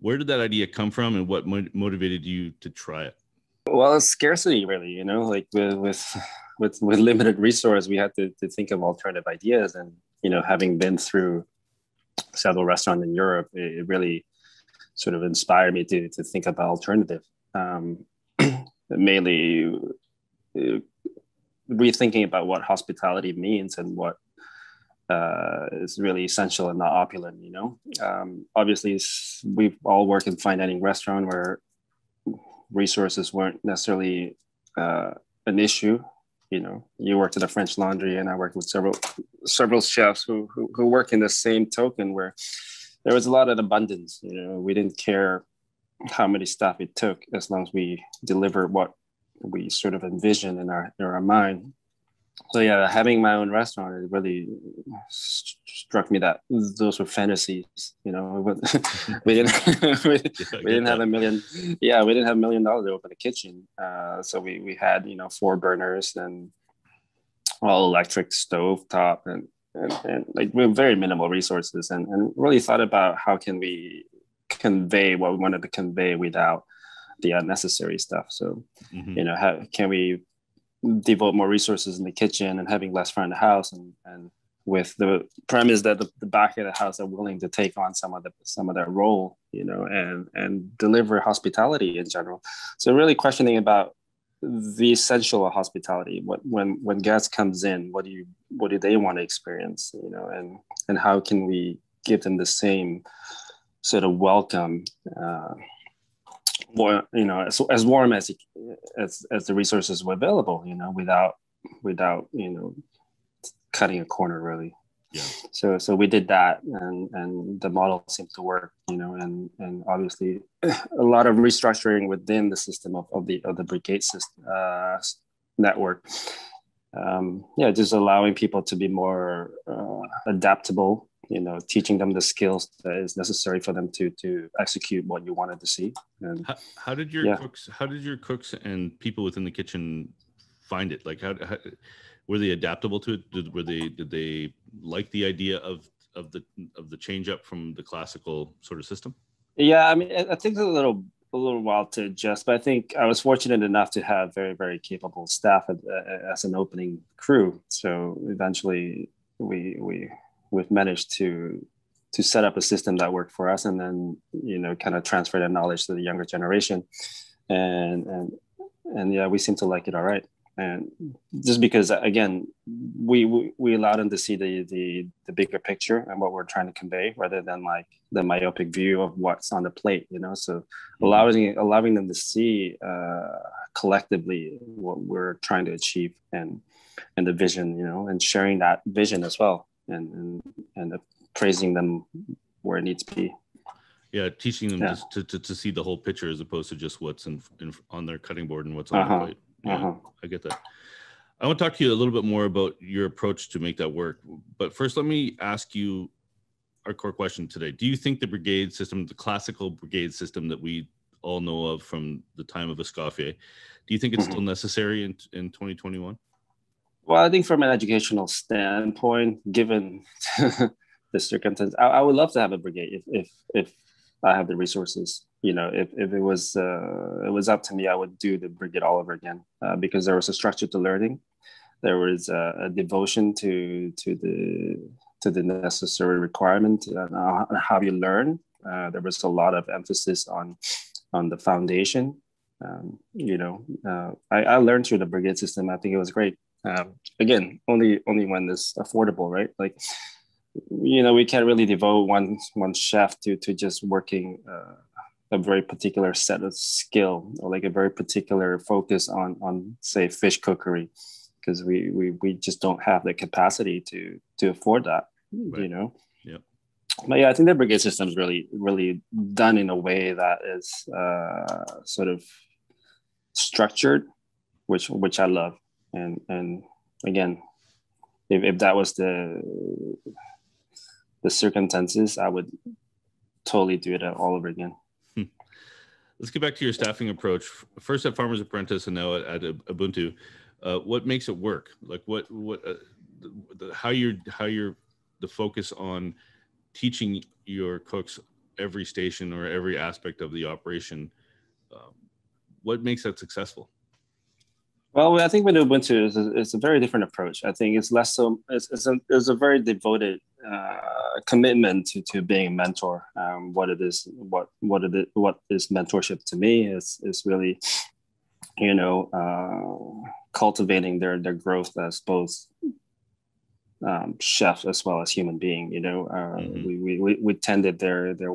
Where did that idea come from, and what mo- motivated you to try it? Well, it's scarcity, really. You know, like with with with, with limited resource, we had to, to think of alternative ideas. And you know, having been through several restaurants in Europe, it, it really sort of inspired me to to think about alternative. Um, mainly uh, rethinking about what hospitality means and what uh, is really essential and not opulent. You know, um, obviously we've all worked in fine dining restaurant where resources weren't necessarily uh, an issue. You know, you worked at a French Laundry, and I worked with several several chefs who, who who work in the same token where there was a lot of abundance. You know, we didn't care how many staff it took as long as we delivered what we sort of envisioned in our in our mind so yeah, having my own restaurant it really struck me that those were fantasies. You know, we didn't we, we didn't have a million. Yeah, we didn't have a million dollars to open a kitchen. Uh, so we we had you know four burners and all electric stove top and and, and like we very minimal resources and, and really thought about how can we convey what we wanted to convey without the unnecessary stuff. So, mm-hmm. you know, how can we devote more resources in the kitchen and having less front of house and, and with the premise that the, the, back of the house are willing to take on some of the some of that role you know and and deliver hospitality in general. So really questioning about the essential of hospitality. What when when guests comes in what do you what do they want to experience you know and and how can we give them the same sort of welcome uh, you know as, as warm as as as the resources were available you know without without you know cutting a corner really. Yeah. So so we did that and and the model seemed to work you know and and obviously a lot of restructuring within the system of, of the of the brigade system uh, network. Um, yeah just allowing people to be more uh, adaptable you know teaching them the skills that is necessary for them to to execute what you wanted to see. And how, how did your yeah. cooks how did your cooks and people within the kitchen find it? Like how, how were they adaptable to it? Did, were they did they like the idea of of the of the change up from the classical sort of system? Yeah i mean i think it's a little a little while to adjust but i think i was fortunate enough to have very very capable staff as, as an opening crew. So eventually we we we've managed to to set up a system that worked for us and then you know kind of transfer that knowledge to the younger generation. And and and yeah we seem to like it all right. And just because again we we, we allow them to see the, the the bigger picture and what we're trying to convey rather than like the myopic view of what's on the plate you know? So mm-hmm. allowing allowing them to see uh, collectively what we're trying to achieve and and the vision you know? And sharing that vision as well and and, and praising them where it needs to be yeah teaching them yeah. to, to, to see the whole picture as opposed to just what's in, in on their cutting board and what's on uh-huh. the plate yeah, uh-huh. i get that i want to talk to you a little bit more about your approach to make that work but first let me ask you our core question today do you think the brigade system the classical brigade system that we all know of from the time of escoffier do you think it's mm-hmm. still necessary in, in 2021 well, I think from an educational standpoint, given the circumstances, I, I, would love to have a brigade if if if I have the resources. You know, if, if it was uh, it was up to me, I would do the brigade all over again uh, because there was a structure to learning, there was a, a devotion to to the to the necessary requirement uh, how you learn. Uh, there was a lot of emphasis on on the foundation. Um, you know, uh, I, I learned through the brigade system. I think it was great. Um, again, only only when it's affordable, right? Like, you know, we can't really devote one one chef to to just working uh, a very particular set of skill or like a very particular focus on on say fish cookery, because we we we just don't have the capacity to to afford that. Right. You know. Yeah. but yeah, I think the brigade system is really, really done in a way that is uh, sort of structured, which which I love. And and again, if, if that was the the circumstances, I would totally do it all over again. Hmm. Let's get back to your staffing approach. First at Farmers Apprentice, and now at, at Ubuntu. Uh, what makes it work? Like what what uh, the, how you're how you're the focus on teaching your cooks every station or every aspect of the operation. Um, what makes that successful? Well, I think with Ubuntu, it's a, it's a very different approach. I think it's less so, it's, it's, a, it's a very devoted uh, commitment to, to being a mentor. Um, what it is, what, what it is, what is mentorship to me is, is really, you know, uh, cultivating their, their growth as both um, chef as well as human being. You know, uh, mm-hmm. we, we we tended their their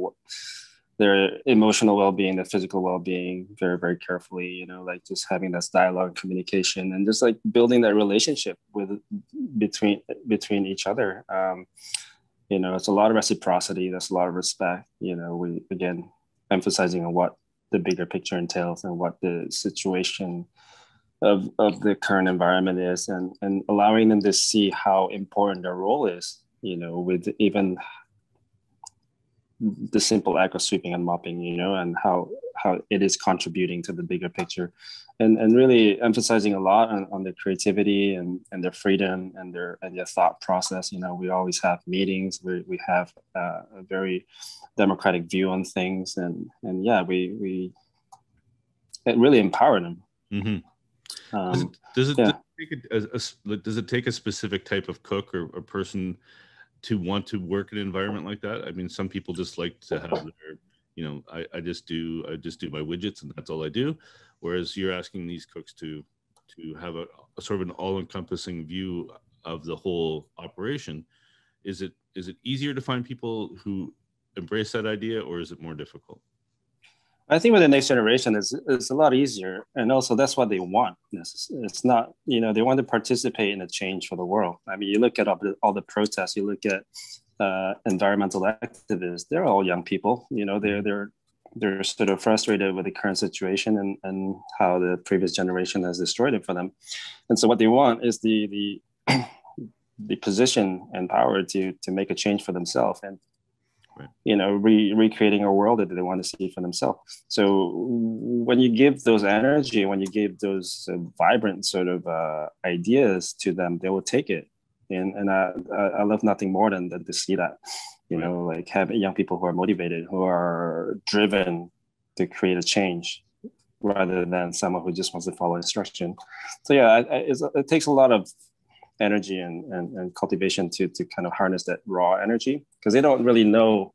their emotional well-being, their physical well-being very very carefully. You know, like just having this dialogue, communication, and just like building that relationship with between between each other. Um, you know, it's a lot of reciprocity. There's a lot of respect. You know, we again emphasizing on what the bigger picture entails and what the situation of, of the current environment is and, and allowing them to see how important their role is, you know, with even the simple act of sweeping and mopping, you know, and how how it is contributing to the bigger picture. And and really emphasizing a lot on, on their creativity and, and their freedom and their and their thought process. You know, we always have meetings, we, we have uh, a very democratic view on things and and yeah, we we it really empower them. Mm-hmm. Um, does it, does it, yeah. does, it a, a, does it take a specific type of cook or a person to want to work in an environment like that? I mean, some people just like to have their, you know, I, I just do I just do my widgets and that's all I do. Whereas you're asking these cooks to to have a, a sort of an all-encompassing view of the whole operation. Is it is it easier to find people who embrace that idea or is it more difficult? I think with the next generation, it's, it's a lot easier. And also, that's what they want. It's, it's not, you know, they want to participate in a change for the world. I mean, you look at all the, all the protests, you look at uh, environmental activists, they're all young people. You know, they're, they're, they're sort of frustrated with the current situation and, and how the previous generation has destroyed it for them. And so, what they want is the, the, the position and power to, to make a change for themselves and right. you know re- recreating a world that they want to see for themselves so when you give those energy when you give those uh, vibrant sort of uh, ideas to them they will take it and and I, I love nothing more than, than to see that you right. know like having young people who are motivated who are driven to create a change rather than someone who just wants to follow instruction so yeah I, I, it takes a lot of energy and, and, and cultivation to, to kind of harness that raw energy because they don't really know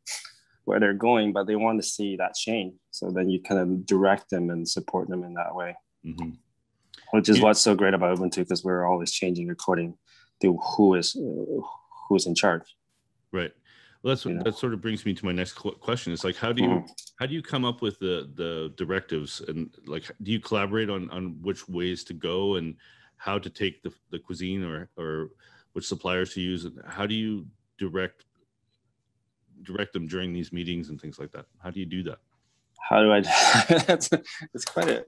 where they're going, but they want to see that change. So then you kind of direct them and support them in that way, mm-hmm. which is yeah. what's so great about Ubuntu because we're always changing according to who is uh, who's in charge. Right. Well, that's that sort of brings me to my next question. It's like, how do you mm-hmm. how do you come up with the the directives and like, do you collaborate on on which ways to go and how to take the, the cuisine or or which suppliers to use and how do you direct direct them during these meetings and things like that? How do you do that? How do i that's it's quite a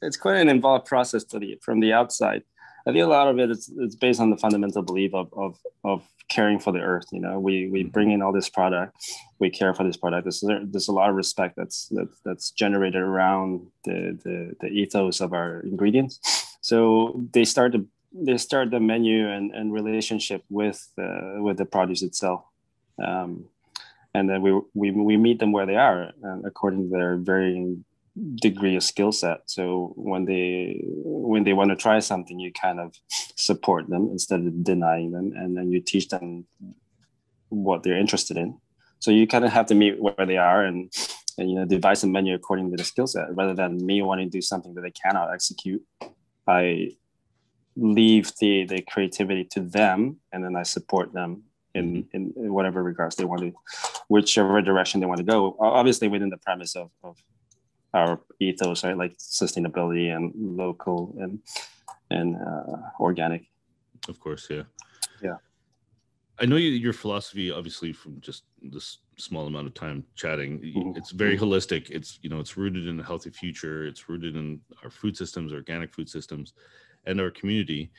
it's quite an involved process to the from the outside. I think a lot of it is it's based on the fundamental belief of of, of caring for the earth you know? We we mm-hmm. bring in all this product we care for this product. There's, there's a lot of respect that's that's that's generated around the the, the ethos of our ingredients so they start the they start the menu and, and relationship with uh, with the produce itself, um, and then we, we we meet them where they are uh, according to their varying degree of skill set. So when they when they want to try something, you kind of support them instead of denying them, and then you teach them what they're interested in. So you kind of have to meet where they are and and you know devise a menu according to the skill set rather than me wanting to do something that they cannot execute I leave the the creativity to them, and then I support them in, mm-hmm. in, in whatever regards they want to, whichever direction they want to go. Obviously, within the premise of, of our ethos, right, like sustainability and local and and uh, organic. Of course, yeah. Yeah. I know you, your philosophy, obviously, from just this small amount of time chatting, Mhm. it's very holistic. It's you know, it's rooted in a healthy future. It's rooted in our food systems, organic food systems, and our community.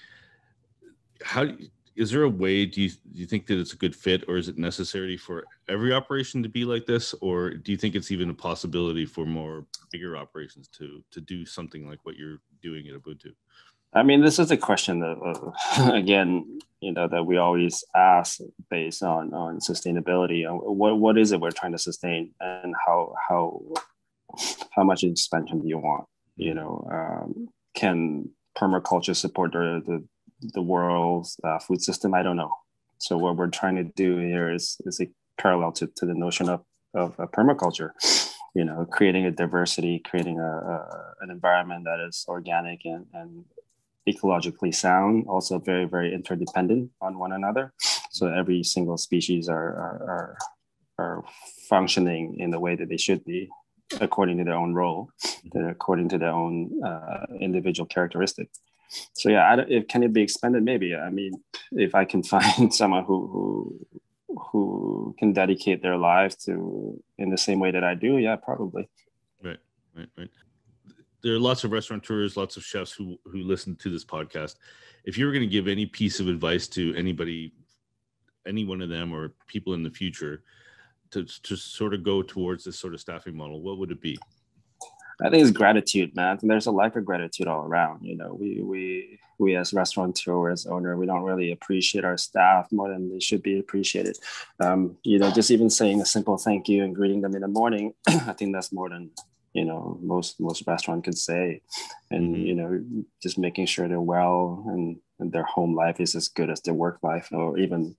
How is there a way? Do you do you think that it's a good fit, or is it necessary for every operation to be like this, or do you think it's even a possibility for more bigger operations to to do something like what you're doing at Ubuntu? I mean, this is a question that, uh, again, you know, that we always ask based on on sustainability. Uh, What what is it we're trying to sustain, and how how how much expansion do you want? You know, um, can permaculture support the the, the world's uh, food system? I don't know. So what we're trying to do here is is a parallel to, to the notion of of permaculture. You know, creating a diversity, creating a, a an environment that is organic and and ecologically sound, also very, very interdependent on one another. So every single species are, are, are, are functioning in the way that they should be according to their own role, according to their own uh, individual characteristics. So yeah, I don't, if, can it be expanded? Maybe. I mean, if I can find someone who, who who can dedicate their life to in the same way that I do, yeah, probably. Right, right, right. There are lots of restaurateurs, lots of chefs who who listen to this podcast. If you were going to give any piece of advice to anybody, any one of them or people in the future, to to sort of go towards this sort of staffing model, what would it be? I think it's gratitude, man. There's a lack of gratitude all around. You know, we we we as restaurateur, as owner, we don't really appreciate our staff more than they should be appreciated. Um, you know, just even saying a simple thank you and greeting them in the morning, I think that's more than you know most most restaurant could say. And Mhm. you know, just making sure they're well and, and their home life is as good as their work life, or even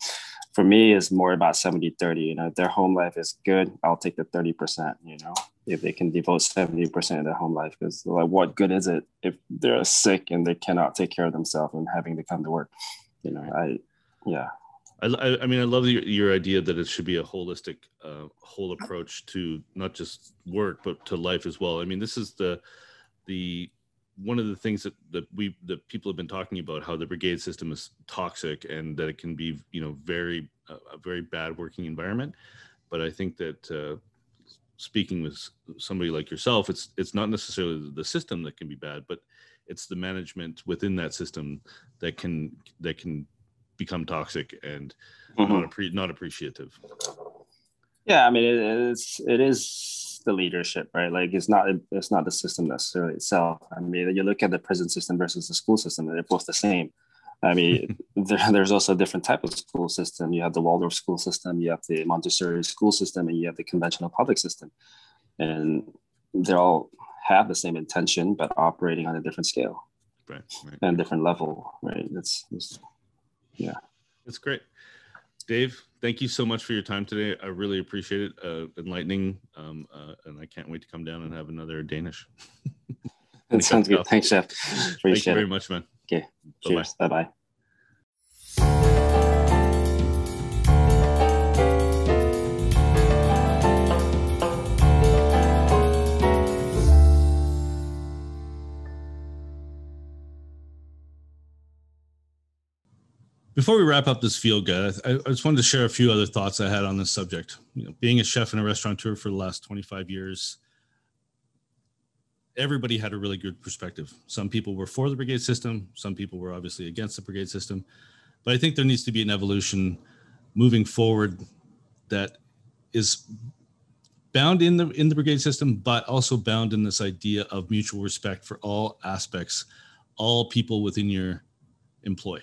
for me is more about 70 30 you know if their home life is good i'll take the 30% you know if they can devote 70% of their home life because like what good is it if they're sick and they cannot take care of themselves and having to come to work you know i yeah I, I, mean, I love your, your idea that it should be a holistic, uh, whole approach to not just work but to life as well. I mean, this is the the one of the things that that we that people have been talking about how the brigade system is toxic and that it can be you know very uh, a very bad working environment. But I think that uh, speaking with somebody like yourself, it's it's not necessarily the system that can be bad, but it's the management within that system that can that can become toxic and Mhm. not appre- not appreciative. yeah i mean it is it is the leadership right? Like it's not it's not the system necessarily itself. I mean you look at the prison system versus the school system they're both the same. I mean there, there's also a different type of school system. You have the waldorf school system you have the montessori school system and you have the conventional public system. And they all have the same intention but operating on a different scale. Right, right. and different level right it's, it's great. Dave, thank you so much for your time today. I really appreciate it. Uh, enlightening, um, uh, and I can't wait to come down and have another Danish. it sounds good thanks chef Thank you appreciate very it much, man. okay Bye-bye. cheers bye-bye Before we wrap up this field guide, I, I just wanted to share a few other thoughts I had on this subject. You know, being a chef and a restaurateur for the last 25 years, everybody had a really good perspective. Some people were for the brigade system, some people were obviously against the brigade system. But I think there needs to be an evolution moving forward that is bound in the in the brigade system, but also bound in this idea of mutual respect for all aspects, all people within your employ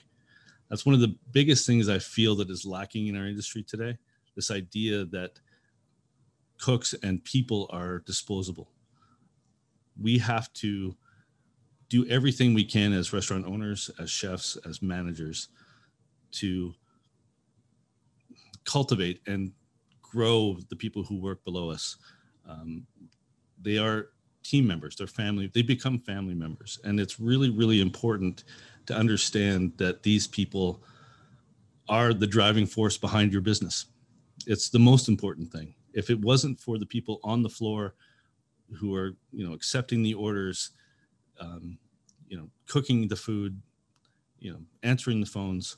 that's one of the biggest things I feel that is lacking in our industry today. This idea that cooks and people are disposable. We have to do everything we can as restaurant owners, as chefs, as managers to cultivate and grow the people who work below us. Um, they are team members, they're family, they become family members. And it's really, really important to understand that these people are the driving force behind your business. It's the most important thing. If it wasn't for the people on the floor who are, you know, accepting the orders, um, you know, cooking the food, you know, answering the phones,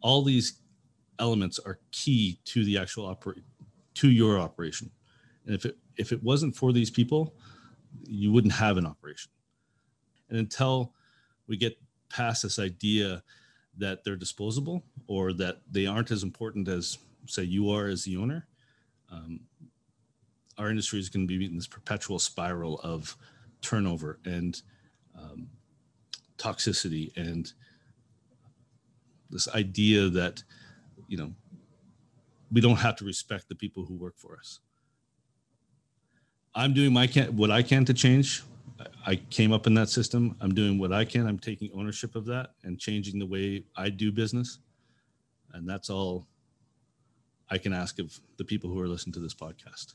all these elements are key to the actual operate to your operation. And if it if it wasn't for these people, you wouldn't have an operation. And until we get past this idea that they're disposable or that they aren't as important as say you are as the owner, um, our industry is going to be in this perpetual spiral of turnover and um, toxicity and this idea that you know we don't have to respect the people who work for us i'm doing my can what i can to change. I came up in that system. I'm doing what i can. I'm taking ownership of that and changing the way i do business. And that's all i can ask of the people who are listening to this podcast.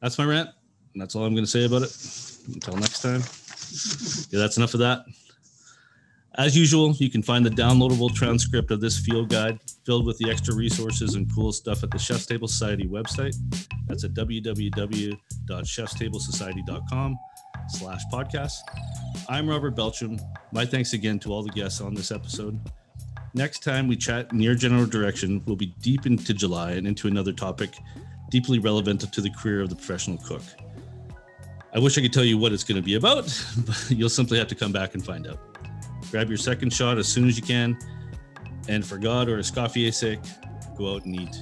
That's my rant. And that's all i'm going to say about it. Until next time. Yeah that's enough of that as usual, you can find the downloadable transcript of this field guide filled with the extra resources and cool stuff at the Chef's Table Society website. That's at www.chefstablesociety.com slash podcast. I'm Robert Belcham. My thanks again to all the guests on this episode. Next time we chat near general direction, we'll be deep into July and into another topic deeply relevant to the career of the professional cook. I wish I could tell you what it's going to be about, but you'll simply have to come back and find out. Grab your second shot as soon as you can. And for God or Escoffier's sake, go out and eat.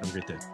Have a great day.